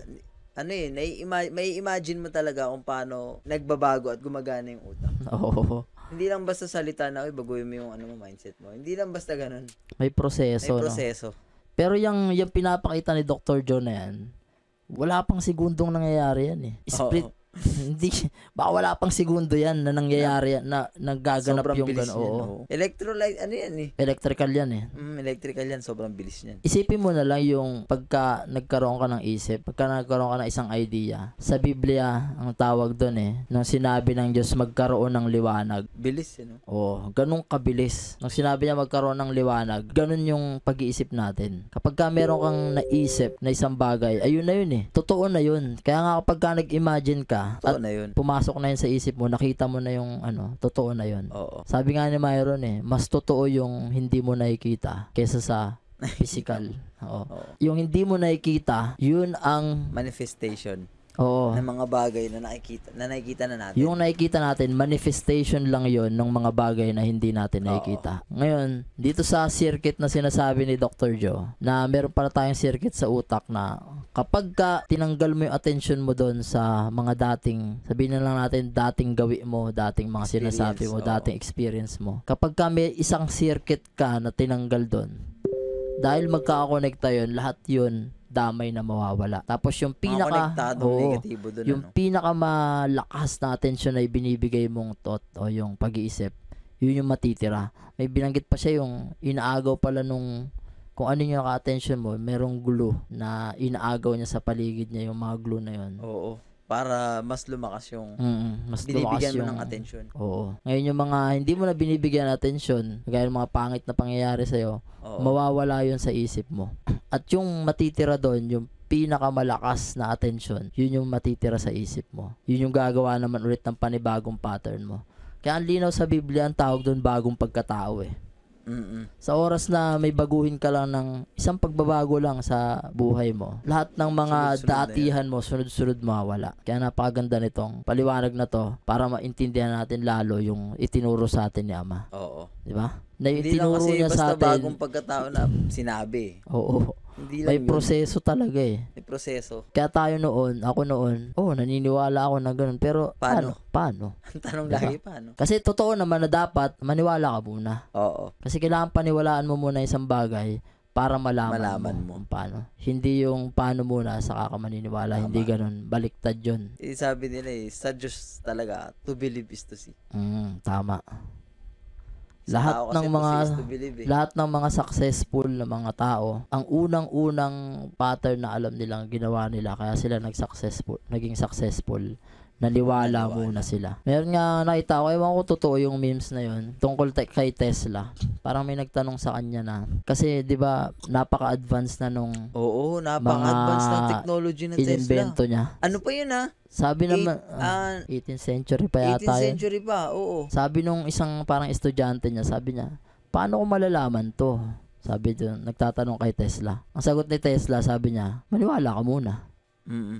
Speaker 2: ano eh, may imagine mo talaga kung paano nagbabago at gumagana yung utak.
Speaker 1: Oo.
Speaker 2: Hindi lang basta salita na, "Uy, baguhin mo yung ano mo, mindset mo. Hindi lang basta ganun.
Speaker 1: May
Speaker 2: May
Speaker 1: proseso, no?
Speaker 2: proseso.
Speaker 1: Pero yung, yung pinapakita ni Dr. John na yan, wala pang segundong nangyayari yan eh. Split. Hindi, baka wala pang segundo yan na nangyayari na nagaganap
Speaker 2: Sobrang
Speaker 1: yung gano'n. Oo.
Speaker 2: oo. Electrolyte, ano yan eh.
Speaker 1: Electrical yan eh.
Speaker 2: Mm, electrical yan, sobrang bilis niyan.
Speaker 1: Isipin mo na lang yung pagka nagkaroon ka ng isip, pagka nagkaroon ka ng isang idea. Sa Biblia, ang tawag doon eh, nung sinabi ng Diyos magkaroon ng liwanag.
Speaker 2: Bilis eh, no?
Speaker 1: Oh, ganun kabilis. Nung sinabi niya magkaroon ng liwanag, ganun yung pag-iisip natin. Kapag ka meron kang naisip na isang bagay, ayun na yun eh. Totoo na yun. Kaya nga kapag ka nag-imagine ka,
Speaker 2: Totoo
Speaker 1: at
Speaker 2: na yun.
Speaker 1: pumasok na yun sa isip mo, nakita mo na yung ano, totoo na yun.
Speaker 2: Oo.
Speaker 1: Sabi nga ni Myron eh, mas totoo yung hindi mo nakikita kesa sa physical. Oo.
Speaker 2: Oo.
Speaker 1: Yung hindi mo nakikita, yun ang
Speaker 2: Manifestation
Speaker 1: oo.
Speaker 2: ng mga bagay na nakikita, na nakikita na natin.
Speaker 1: Yung nakikita natin, manifestation lang yon ng mga bagay na hindi natin nakikita. Ngayon, dito sa circuit na sinasabi ni Dr. Joe, na meron pala tayong circuit sa utak na kapag ka tinanggal mo yung attention mo doon sa mga dating, sabihin na lang natin, dating gawi mo, dating mga sinasabi mo,
Speaker 2: Experience, oo.
Speaker 1: dating experience mo. Kapag ka may isang circuit ka na tinanggal doon, dahil magkakakonekta yun, lahat yun damay na mawawala. Tapos yung pinaka oo,
Speaker 2: negatibo doon,
Speaker 1: yung
Speaker 2: ano?
Speaker 1: pinakamalakas na attention na ibinibigay mong thought o yung pag-iisip, yun yung matitira. May binanggit pa siya yung inaagaw pala nung kung ano yung naka-attention mo, merong glue na inaagaw niya sa paligid niya yung mga glue na yun.
Speaker 2: Oo. Para mas lumakas yung
Speaker 1: Mm, mas lumakas
Speaker 2: binibigyan mo
Speaker 1: yung
Speaker 2: ng attention.
Speaker 1: Oo. Ngayon yung mga hindi mo na binibigyan ng attention, gaya ng mga pangit na pangyayari sa'yo,
Speaker 2: Oo.
Speaker 1: mawawala yun sa isip mo. At yung matitira doon, yung pinakamalakas na attention, yun yung matitira sa isip mo. Yun yung gagawa naman ulit ng panibagong pattern mo. Kaya ang linaw sa Biblia, ang tawag doon bagong pagkatao eh.
Speaker 2: Mm-mm.
Speaker 1: Sa oras na may baguhin ka lang ng isang pagbabago lang sa buhay mo, lahat ng mga
Speaker 2: Sunod-sunod na
Speaker 1: datihan mo, sunod-sunod mawawala. Kaya napakaganda nitong paliwanag na to para maintindihan natin lalo yung itinuro sa atin ni Ama.
Speaker 2: Oo.
Speaker 1: Di ba? Na yung
Speaker 2: Hindi lang
Speaker 1: itinuro
Speaker 2: kasi
Speaker 1: niya sa
Speaker 2: basta
Speaker 1: atin,
Speaker 2: bagong pagkatao na sinabi.
Speaker 1: oo,
Speaker 2: Hindi lang
Speaker 1: may
Speaker 2: yun.
Speaker 1: proseso talaga eh.
Speaker 2: May proseso.
Speaker 1: Kaya tayo noon, ako noon, oh, naniniwala ako na ganun. Pero
Speaker 2: Paano?
Speaker 1: paano? Paano?
Speaker 2: Ang tanong
Speaker 1: Diba?
Speaker 2: lagi paano?
Speaker 1: Kasi totoo naman na dapat maniwala ka muna.
Speaker 2: Oo.
Speaker 1: Kasi kailangan paniwalaan mo muna isang bagay para malaman,
Speaker 2: Malaman
Speaker 1: mo,
Speaker 2: mo.
Speaker 1: kung paano. Hindi yung paano muna saka ka maniniwala.
Speaker 2: Tama.
Speaker 1: Hindi ganun. Baliktad yun.
Speaker 2: Eh, sabi nila eh, sa Diyos talaga, to believe is to see.
Speaker 1: Mm, tama. Lahat ng mga
Speaker 2: believe eh.
Speaker 1: lahat ng mga successful na mga tao, ang unang-unang pattern na alam nilang ginawa nila kaya sila nag-successful, naging successful, naniwala
Speaker 2: Naniwala.
Speaker 1: muna sila. Meron nga nakita ko, ewan ko totoo yung memes na yun, tungkol te- kay Tesla. Parang may nagtanong sa kanya na, kasi di ba napaka-advance na nung
Speaker 2: Oo, napaka-advanced
Speaker 1: Mga
Speaker 2: ng technology ng Tesla.
Speaker 1: inimbento niya.
Speaker 2: Ano pa yun ah?
Speaker 1: Sabi
Speaker 2: Eight-
Speaker 1: naman,
Speaker 2: ah,
Speaker 1: ah, 18th century pa
Speaker 2: 18th
Speaker 1: yata yun.
Speaker 2: century pa, oo.
Speaker 1: Sabi nung isang parang estudyante niya, sabi niya, paano ko malalaman to? Sabi doon, nagtatanong kay Tesla. Ang sagot ni Tesla, sabi niya, maniwala ka muna.
Speaker 2: Mm-mm.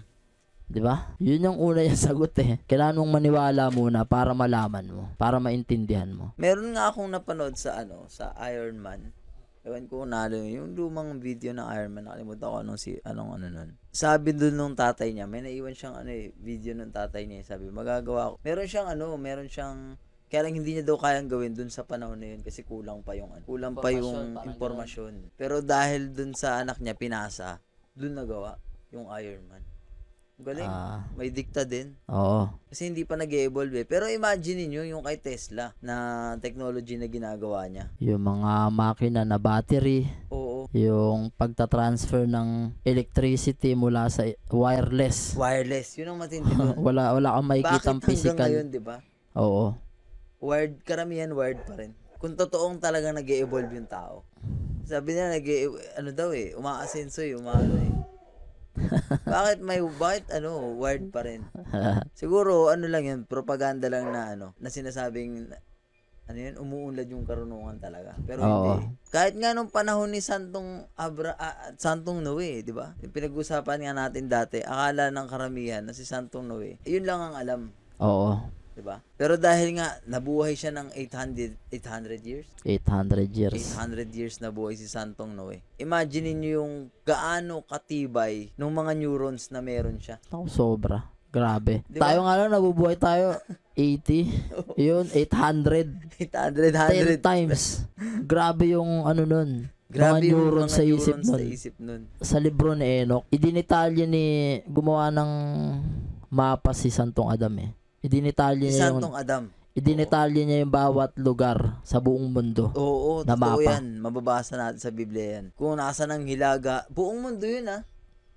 Speaker 1: 'Di ba? Yun yung una yung sagot eh. Kailangan mong maniwala muna para malaman mo, para maintindihan mo.
Speaker 2: Meron nga akong napanood sa ano, sa Iron Man. Ewan ko nalo yun. yung lumang video ng Iron Man, nakalimutan ko anong, si, anong ano nun. Sabi dun nung tatay niya, may naiwan siyang ano eh, video ng tatay niya. Sabi, magagawa ko. Meron siyang ano, meron siyang, kaya lang hindi niya daw kayang gawin dun sa panahon na yun kasi kulang pa yung ano, kulang pa yung impormasyon. Pero dahil dun sa anak niya pinasa, dun nagawa yung Iron Man. Galing.
Speaker 1: Ah,
Speaker 2: May dikta din.
Speaker 1: oo.
Speaker 2: Kasi hindi pa nag-evolve eh. Pero imagine niyo yung kay Tesla na technology na ginagawa niya.
Speaker 1: Yung mga makina na battery,
Speaker 2: Oo.
Speaker 1: yung pagta-transfer ng electricity mula sa wireless.
Speaker 2: Wireless. Yun ang matindi
Speaker 1: wala wala kang
Speaker 2: Bakit
Speaker 1: makikitang
Speaker 2: hanggang
Speaker 1: physical.
Speaker 2: ngayon, di ba?
Speaker 1: Oo.
Speaker 2: Wired, karamihan wired pa rin. Kung totoong talagang nag evolve yung tao. Sabi nila, nag ano daw eh, umaasenso eh, umaano eh. Bakit may, bakit ano, wired pa rin? Siguro, ano lang yun, propaganda lang na ano, na sinasabing, ano yun, umuunlad yung karunungan talaga. Pero
Speaker 1: Oo.
Speaker 2: hindi. Kahit nga nung panahon ni Santong Abra, ah, Santong Noe, di ba? Pinag-usapan nga natin dati, akala ng karamihan na si Santong Noe, yun lang ang alam.
Speaker 1: Oo.
Speaker 2: 'Di ba? Pero dahil nga nabuhay siya ng 800 800 years,
Speaker 1: 800 years.
Speaker 2: 800 years na buhay si Santong Noe. Imagine niyo yung gaano katibay ng mga neurons na meron siya.
Speaker 1: Ako, sobra. Grabe.
Speaker 2: Di ba?
Speaker 1: Tayo nga lang, nabubuhay tayo 80. Yun, 800. 10
Speaker 2: 800 100.
Speaker 1: times. Grabe yung ano nun.
Speaker 2: Grabe
Speaker 1: mga
Speaker 2: mga
Speaker 1: sa isip nun.
Speaker 2: sa isip nun.
Speaker 1: Sa libro ni Enoch, idinitalye ni gumawa ng mapa si Santong Adam eh. Idinitalye
Speaker 2: Si
Speaker 1: niya yung
Speaker 2: Santong Adam.
Speaker 1: idinitalye niya yung bawat lugar sa buong mundo.
Speaker 2: Oo,
Speaker 1: Na
Speaker 2: totoo
Speaker 1: mapa.
Speaker 2: yan. Mababasa natin sa Biblia yan. Kung nasa ng hilaga, buong mundo yun ah.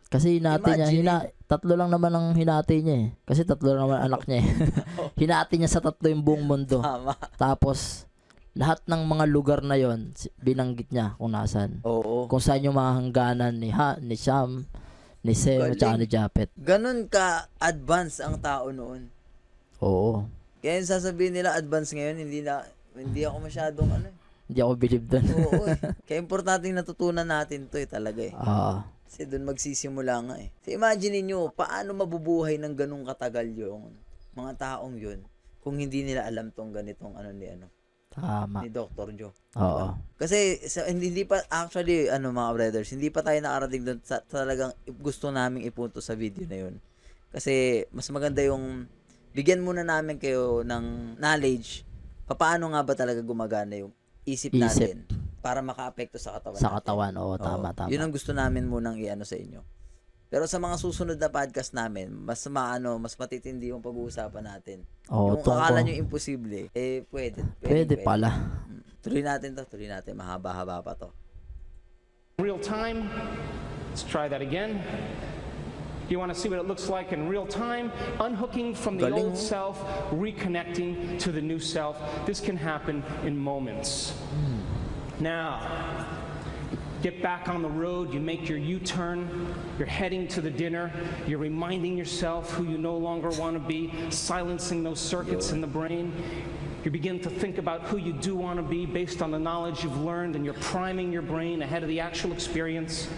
Speaker 1: Kasi hinati niya,
Speaker 2: Imagine
Speaker 1: hina, tatlo lang naman ang hinati niya eh. Kasi tatlo lang naman anak niya eh. hinati niya sa tatlo yung buong mundo.
Speaker 2: Tama.
Speaker 1: Tapos, lahat ng mga lugar na yon binanggit niya kung nasan.
Speaker 2: Oo.
Speaker 1: Kung saan yung mga hangganan ni Ha, ni Sham, ni Sem, at ni Japet.
Speaker 2: Ganon ka-advance ang tao noon.
Speaker 1: Oo.
Speaker 2: Kaya yung sasabihin nila advance ngayon, hindi na hindi ako masyadong ano eh.
Speaker 1: Hindi ako believe doon.
Speaker 2: Oo eh. Kaya importante natutunan natin to eh talaga eh.
Speaker 1: Ah,
Speaker 2: Kasi doon magsisimula nga eh. So imagine niyo paano mabubuhay ng ganung katagal yung mga taong yun kung hindi nila alam tong ganitong ano ni ano
Speaker 1: tama.
Speaker 2: ni Dr. Joe.
Speaker 1: Oo.
Speaker 2: Kasi sa, hindi, hindi pa actually ano mga brothers, hindi pa tayo nakarating doon sa talagang gusto naming ipunto sa video na yun. Kasi mas maganda yung bigyan muna namin kayo ng knowledge paano nga ba talaga gumagana yung isip,
Speaker 1: Isip.
Speaker 2: natin para makaapekto sa katawan
Speaker 1: Sa katawan, oo,
Speaker 2: Oo.
Speaker 1: tama, tama.
Speaker 2: Yun ang gusto namin munang iano sa inyo. Pero sa mga susunod na podcast namin, mas maano, mas matitindi yung pag-uusapan natin.
Speaker 1: Oo,
Speaker 2: yung
Speaker 1: tungkol-
Speaker 2: akala nyo imposible, eh pwede.
Speaker 1: Pwede pala.
Speaker 2: Mm. Tuloy natin to, tuloy natin. Mahaba-haba pa to.
Speaker 3: real time. Let's try that again. You want to see what it looks like in real time? Unhooking from the old self, reconnecting to the new self. This can happen in moments. Now, get back on the road, you make your U turn, you're heading to the dinner, you're reminding yourself who you no longer want to be, silencing those circuits in the brain. You begin to think about who you do want to be based on the knowledge you've learned, and you're priming your brain ahead of the actual experience.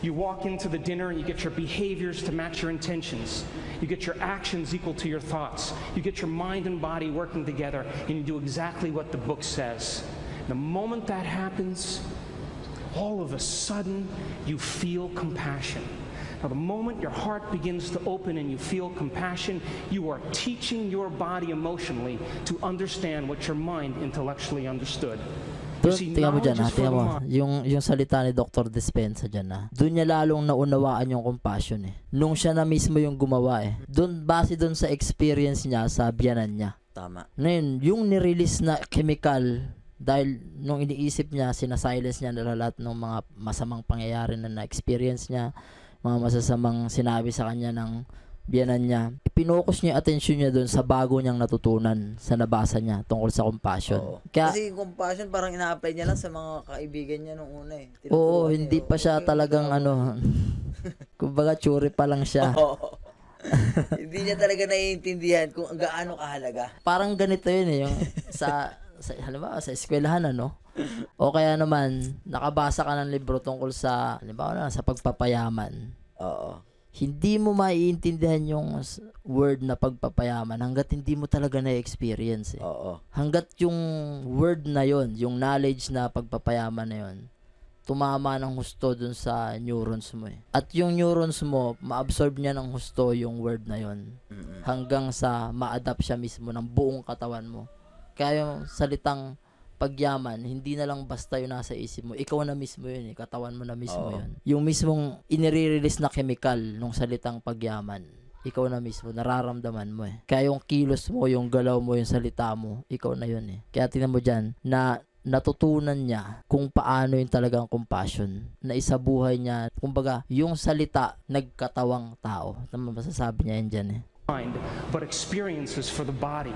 Speaker 3: You walk into the dinner and you get your behaviors to match your intentions. You get your actions equal to your thoughts. You get your mind and body working together, and you do exactly what the book says. The moment that happens, all of a sudden you feel compassion. Now, the moment your heart begins to open and you feel compassion, you are teaching your body emotionally to understand what your mind intellectually understood. See,
Speaker 1: tingnan mo dyan ha,
Speaker 3: for
Speaker 1: tingnan mo. Yung, yung salita ni Dr. Dispensa dyan ha. Doon niya lalong naunawaan yung compassion eh. Nung siya na mismo yung gumawa eh. Doon, base doon sa experience niya sa biyanan niya.
Speaker 2: Tama.
Speaker 1: Ngayon, yung nirelease na chemical dahil nung iniisip niya, sinasilence niya na lahat ng mga masamang pangyayari na na-experience niya, mga masasamang sinabi sa kanya ng biyanan niya, pinokus niya yung attention niya doon sa bago niyang natutunan sa nabasa niya tungkol sa compassion.
Speaker 2: Oo.
Speaker 1: Kaya,
Speaker 2: Kasi compassion parang ina-apply niya lang sa mga kaibigan niya nung una eh.
Speaker 1: oo,
Speaker 2: Tinuturuan
Speaker 1: hindi
Speaker 2: niya,
Speaker 1: pa siya
Speaker 2: okay,
Speaker 1: talagang
Speaker 2: okay.
Speaker 1: ano, kumbaga tsuri pa lang siya.
Speaker 2: Oo. hindi niya talaga naiintindihan kung gaano kahalaga.
Speaker 1: Parang ganito yun eh, yung sa sa, halimbawa, sa eskwelahan, ano? o kaya naman, nakabasa ka ng libro tungkol sa, halimbawa na, sa pagpapayaman.
Speaker 2: Oo.
Speaker 1: Hindi mo maiintindihan yung word na pagpapayaman hanggat hindi mo talaga na-experience eh.
Speaker 2: Oo.
Speaker 1: Hanggat yung word na yon, yung knowledge na pagpapayaman na yon, tumama ng husto dun sa neurons mo eh. At yung neurons mo, ma-absorb niya ng husto yung word na yon hanggang sa ma-adapt siya mismo ng buong katawan mo. Kaya yung salitang pagyaman, hindi na lang basta yung nasa isip mo. Ikaw na mismo yun eh. Katawan mo na mismo
Speaker 2: Oo.
Speaker 1: yun. Yung mismong inire-release na chemical nung salitang pagyaman, ikaw na mismo, nararamdaman mo eh. Kaya yung kilos mo, yung galaw mo, yung salita mo, ikaw na yun eh. Kaya tingnan mo dyan, na natutunan niya kung paano yung talagang compassion na isabuhay niya. Kumbaga, yung salita, nagkatawang tao. Tama masasabi niya yan dyan eh.
Speaker 3: Mind, but experiences for the body.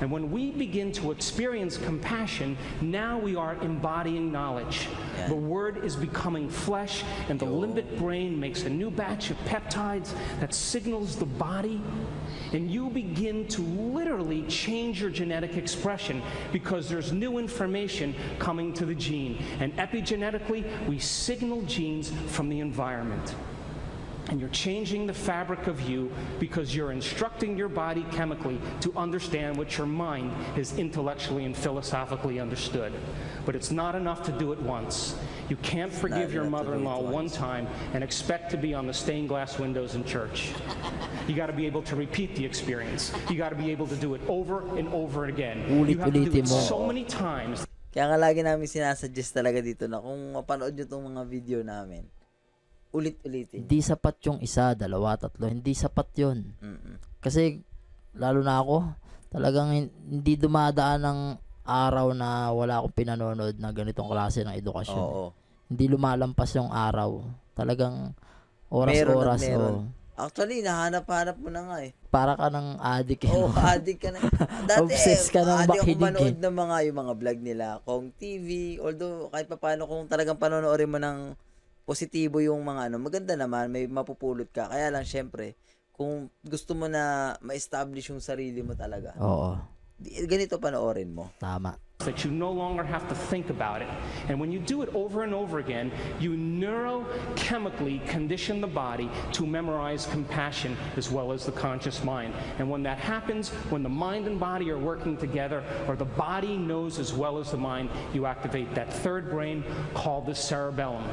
Speaker 3: And when we begin to experience compassion, now we are embodying knowledge.
Speaker 2: Yeah.
Speaker 3: The word is becoming flesh, and the limbic brain makes a new batch of peptides that signals the body. And you begin to literally change your genetic expression because there's new information coming to the gene. And epigenetically, we signal genes from the environment. And you're changing the fabric of you because you're instructing your body chemically to understand what your mind has intellectually and philosophically understood. But it's not enough to do it once. You can't forgive your
Speaker 2: enough to do it
Speaker 3: mother in law one time and expect to be on the stained glass windows in church. You got to be able to repeat the experience. You got to be able to do it over and over again. You have to do it so many times
Speaker 2: Kaya nga lagi namin sinasuggest talaga dito na kung mapanood nyo tong mga video namin, ulit-ulitin.
Speaker 1: Hindi sapat yung isa, dalawa, tatlo. Hindi sapat yun.
Speaker 2: Mm-mm.
Speaker 1: Kasi, lalo na ako, talagang hin- hindi dumadaan ng araw na wala akong pinanonood na ganitong klase ng edukasyon.
Speaker 2: Oo.
Speaker 1: Hindi lumalampas yung araw. Talagang
Speaker 2: Meron
Speaker 1: oras-oras.
Speaker 2: meron.
Speaker 1: oh.
Speaker 2: Actually, nahanap-hanap mo na nga eh.
Speaker 1: Para ka ng addict. eh,
Speaker 2: Oo,
Speaker 1: no?
Speaker 2: addict ka na. Dati,
Speaker 1: Obsessed ka ng
Speaker 2: addict
Speaker 1: makinig
Speaker 2: manood
Speaker 1: eh.
Speaker 2: ng mga, yung mga vlog nila, Kong TV, although kahit pa paano kung talagang panonoorin mo ng positibo yung mga ano, maganda naman, may mapupulot ka. Kaya lang, syempre, kung gusto mo na ma-establish yung sarili mo talaga,
Speaker 1: Oo,
Speaker 2: ganito panoorin mo.
Speaker 1: tama.
Speaker 3: that you no longer have to think about it. And when you do it over and over again, you neurochemically condition the body to memorize compassion as well as the conscious mind. And when that happens, when the mind and body are working together, or the body knows as well as the mind, you activate that third brain called the cerebellum.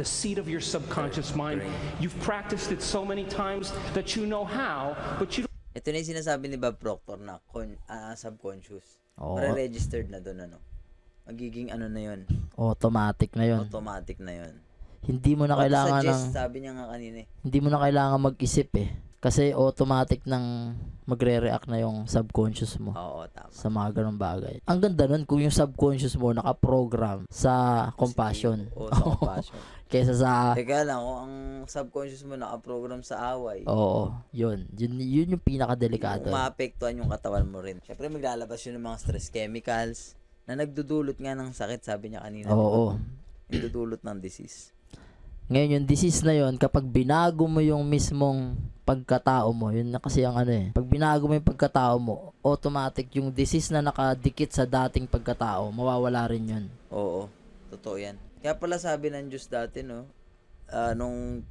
Speaker 3: The seat of your subconscious mind. You've practiced it so many times that you know how, but you
Speaker 2: Ito na yung sinasabi ni Bob Proctor na con, ah, subconscious.
Speaker 1: Oo.
Speaker 2: Re-registered na doon, ano. Magiging ano na yun,
Speaker 1: Automatic na yon.
Speaker 2: automatic na yun.
Speaker 1: Hindi mo na kailangan ng
Speaker 2: Auto-suggest, sabi niya nga kanina eh.
Speaker 1: hindi mo na kailangan mag-isip eh. Kasi automatic nang magre-react na yung subconscious mo
Speaker 2: Oo, tama.
Speaker 1: sa mga ganong bagay. Ang ganda nun kung yung subconscious mo nakaprogram sa compassion
Speaker 2: Oo, sa compassion.
Speaker 1: kaysa sa
Speaker 2: Teka lang, kung ang subconscious mo nakaprogram sa away,
Speaker 1: Oo, yun. Yun, yun yung pinakadelikado.
Speaker 2: kung maapektuhan yung katawan mo rin. Siyempre, maglalabas yun ng mga stress chemicals na nagdudulot nga ng sakit, sabi niya kanina.
Speaker 1: Oo.
Speaker 2: Nagdudulot ng disease.
Speaker 1: Ngayon, yung disease na yun, kapag binago mo yung mismong pagkatao mo, yun na kasi ang ano eh. Pag binago mo yung pagkatao mo, automatic yung disease na nakadikit sa dating pagkatao, mawawala rin yun.
Speaker 2: Oo, totoo yan. Kaya pala sabi ng Diyos dati, no, ah, nung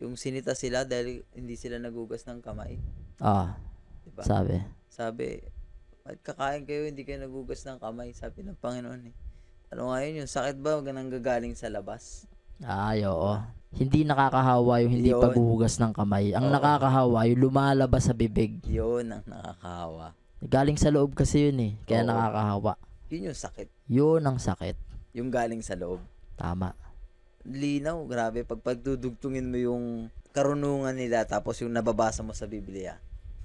Speaker 2: yung sinita sila dahil hindi sila nagugas ng kamay.
Speaker 1: Ah,
Speaker 2: Diba?
Speaker 1: sabi.
Speaker 2: Sabi, at kakain kayo, hindi kayo nagugas ng kamay, sabi ng Panginoon eh. Ano nga yun, yung sakit ba nang gagaling sa labas?
Speaker 1: Ay, oo. Hindi nakakahawa yung hindi
Speaker 2: Yun.
Speaker 1: paghuhugas ng kamay. Ang
Speaker 2: Oo.
Speaker 1: nakakahawa yung lumalabas sa bibig.
Speaker 2: Yun ang nakakahawa.
Speaker 1: Galing sa loob kasi yun eh. Kaya
Speaker 2: Oo.
Speaker 1: nakakahawa.
Speaker 2: Yun yung sakit.
Speaker 1: Yun ang sakit.
Speaker 2: Yung galing sa loob.
Speaker 1: Tama.
Speaker 2: Linaw, grabe. Pag pagdudugtungin mo yung karunungan nila tapos yung nababasa mo sa Biblia.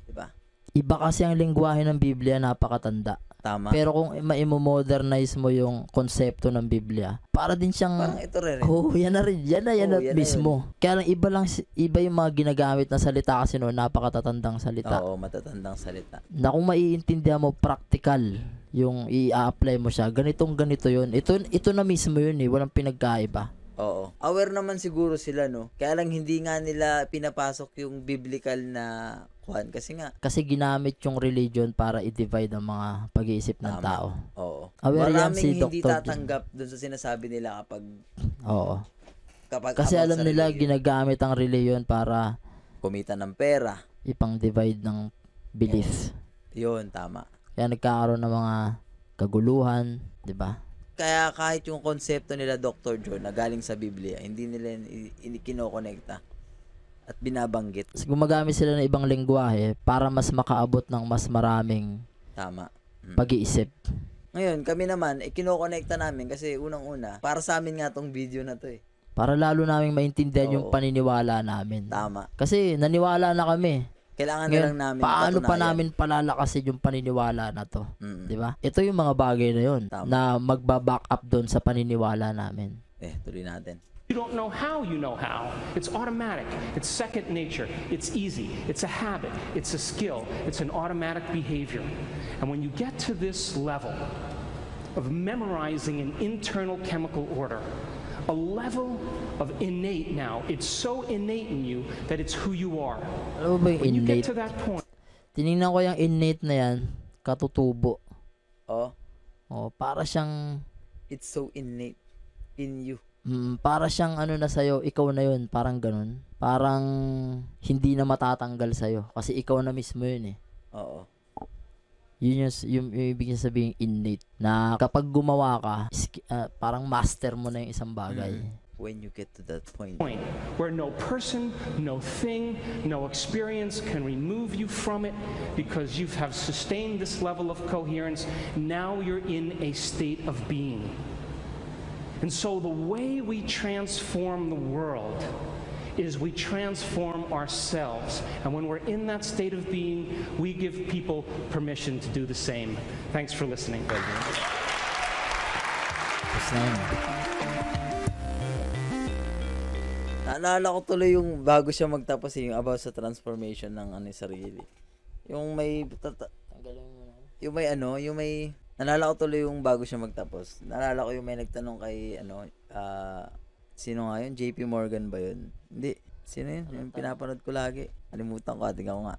Speaker 2: Diba?
Speaker 1: Iba kasi ang lingwahe ng Biblia, napakatanda.
Speaker 2: Tama.
Speaker 1: Pero kung ma-modernize mo yung konsepto ng Biblia, para din siyang
Speaker 2: Parang ito rin.
Speaker 1: Oh, yan na rin. Yan na, yan
Speaker 2: Oo,
Speaker 1: na
Speaker 2: yan na
Speaker 1: mismo. Kaya lang iba lang iba yung mga ginagamit na salita kasi no, napakatatandang salita.
Speaker 2: Oo, matatandang salita.
Speaker 1: Na kung maiintindihan mo practical yung i-apply mo siya, ganitong ganito yun. Ito ito na mismo yun eh, walang pinagkaiba.
Speaker 2: Oo. Aware naman siguro sila, no? Kaya lang hindi nga nila pinapasok yung biblical na kwan. Kasi nga,
Speaker 1: Kasi ginamit yung religion para i-divide ang mga pag-iisip ng
Speaker 2: Tama.
Speaker 1: tao.
Speaker 2: oo.
Speaker 1: Aware yan
Speaker 2: Maraming
Speaker 1: si
Speaker 2: hindi
Speaker 1: Dr.
Speaker 2: Tatanggap dun sa sinasabi nila kapag
Speaker 1: Oo.
Speaker 2: kapag
Speaker 1: Kasi alam nila
Speaker 2: religion.
Speaker 1: ginagamit ang religion para
Speaker 2: kumita ng pera.
Speaker 1: ipang-divide ng belief.
Speaker 2: Yun, tama.
Speaker 1: Kaya nagkakaroon ng mga kaguluhan, 'di ba?
Speaker 2: Kaya kahit yung konsepto nila Dr. John na galing sa Biblia, hindi nila in- in- kinokonekta at binabanggit.
Speaker 1: Kasi gumagamit sila ng ibang lengguwahe para mas makaabot ng mas maraming
Speaker 2: Tama. Mm.
Speaker 1: pag-iisip.
Speaker 2: Ngayon, kami naman, eh, kinokonekta namin kasi unang-una, para sa amin nga tong video na to eh.
Speaker 1: Para lalo naming maintindihan yung
Speaker 2: Oo.
Speaker 1: paniniwala namin.
Speaker 2: Tama.
Speaker 1: Kasi naniwala na kami.
Speaker 2: Kailangan na
Speaker 1: Ngayon,
Speaker 2: lang namin
Speaker 1: paano pa
Speaker 2: patunayan.
Speaker 1: namin palalakasin yung paniniwala na to?
Speaker 2: Mm.
Speaker 1: 'Di ba? Ito yung mga bagay na yon
Speaker 2: Tama.
Speaker 1: na magba-back up doon sa paniniwala namin.
Speaker 2: Eh, tuloy natin.
Speaker 3: You don't know how you know how. It's automatic. It's second nature. It's easy. It's a habit. It's a skill. It's an automatic behavior. And when you get to this level of memorizing an internal chemical order, a level of innate now, it's so innate in you that it's who you are.
Speaker 1: Alam ba yung
Speaker 3: When you get
Speaker 1: innate?
Speaker 3: to that point,
Speaker 1: Tiningnan ko yung innate na yan, katutubo.
Speaker 2: Oh,
Speaker 1: Oh, para siyang
Speaker 2: it's so innate in you.
Speaker 1: Mm, para siyang ano na sa'yo, ikaw na yun, parang ganun. Parang hindi na matatanggal sa'yo kasi ikaw na mismo yun eh.
Speaker 2: Oo.
Speaker 1: Yun yung, yung, yung ibig niya sabihin innate. Na kapag gumawa ka, ah, parang master mo na yung isang bagay.
Speaker 2: When you get to that point.
Speaker 3: point where no person, no thing, no experience can remove you from it because you have sustained this level of coherence. Now you're in a state of being. And so the way we transform the world is we transform ourselves. And when we're in that state of being, we give people permission to do the same. Thanks for listening.
Speaker 1: Tapos na yun.
Speaker 2: Naalala ko tuloy yung bago siya magtapos eh, yung about sa transformation ng ano sarili. Yung may tata- yung may ano, yung may naalala ko tuloy yung bago siya magtapos. Naalala ko yung may nagtanong kay ano ah sino nga yun? JP Morgan ba yun? Hindi. Sino yun? Yung pinapanood ko lagi. Kalimutan ko, tingnan ko nga.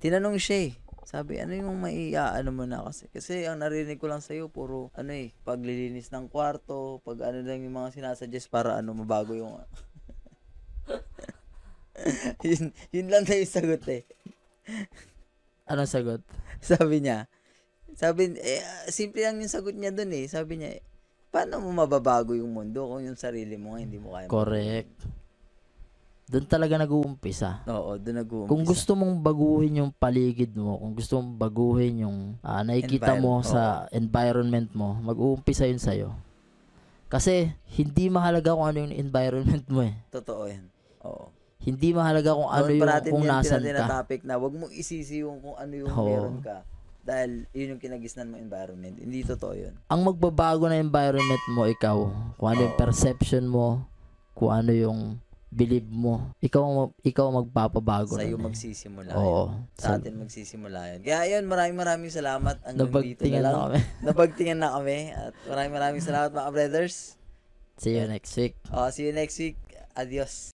Speaker 2: Tinanong siya eh. Sabi, ano yung maiaano mo na kasi? Kasi ang narinig ko lang sa'yo, puro ano eh, paglilinis ng kwarto, pag ano lang yung mga sinasuggest para ano, mabago yung... yun, yun lang na yung sagot eh.
Speaker 1: Anong sagot?
Speaker 2: Sabi niya, sabi, eh, simple lang yung sagot niya dun eh. Sabi niya, eh, paano mo mababago yung mundo kung yung sarili mo nga hindi mo kaya?
Speaker 1: Correct. Doon talaga nag-uumpisa.
Speaker 2: Oo, dun nag
Speaker 1: Kung gusto mong baguhin yung paligid mo, kung gusto mong baguhin yung ah, nakikita mo
Speaker 2: Environ-
Speaker 1: sa environment mo, mag-uumpisa yun sa'yo. Kasi, hindi mahalaga kung ano yung environment mo eh.
Speaker 2: Totoo yan. Oo.
Speaker 1: Hindi mahalaga kung ano
Speaker 2: Noon
Speaker 1: yung
Speaker 2: natin
Speaker 1: kung
Speaker 2: yan
Speaker 1: nasan ka.
Speaker 2: topic na wag mong isisi yung kung ano yung
Speaker 1: Oo.
Speaker 2: meron ka. Dahil yun yung kinagisnan mo environment. Hindi totoo yun.
Speaker 1: Ang magbabago na environment mo, ikaw. Kung ano yung
Speaker 2: Oo.
Speaker 1: perception mo, kung ano yung believe mo. Ikaw, ang ikaw ang magpapabago.
Speaker 2: Sa iyo
Speaker 1: nun eh.
Speaker 2: magsisimula
Speaker 1: Oo.
Speaker 2: yun. Sa atin magsisimula yun. Kaya yun, maraming maraming salamat. Hanggang
Speaker 1: Nabagtingan
Speaker 2: na
Speaker 1: na
Speaker 2: lang.
Speaker 1: kami.
Speaker 2: Nabagtingan na kami. At maraming maraming salamat mga brothers.
Speaker 1: See you next week.
Speaker 2: Uh, see you next week. Adios.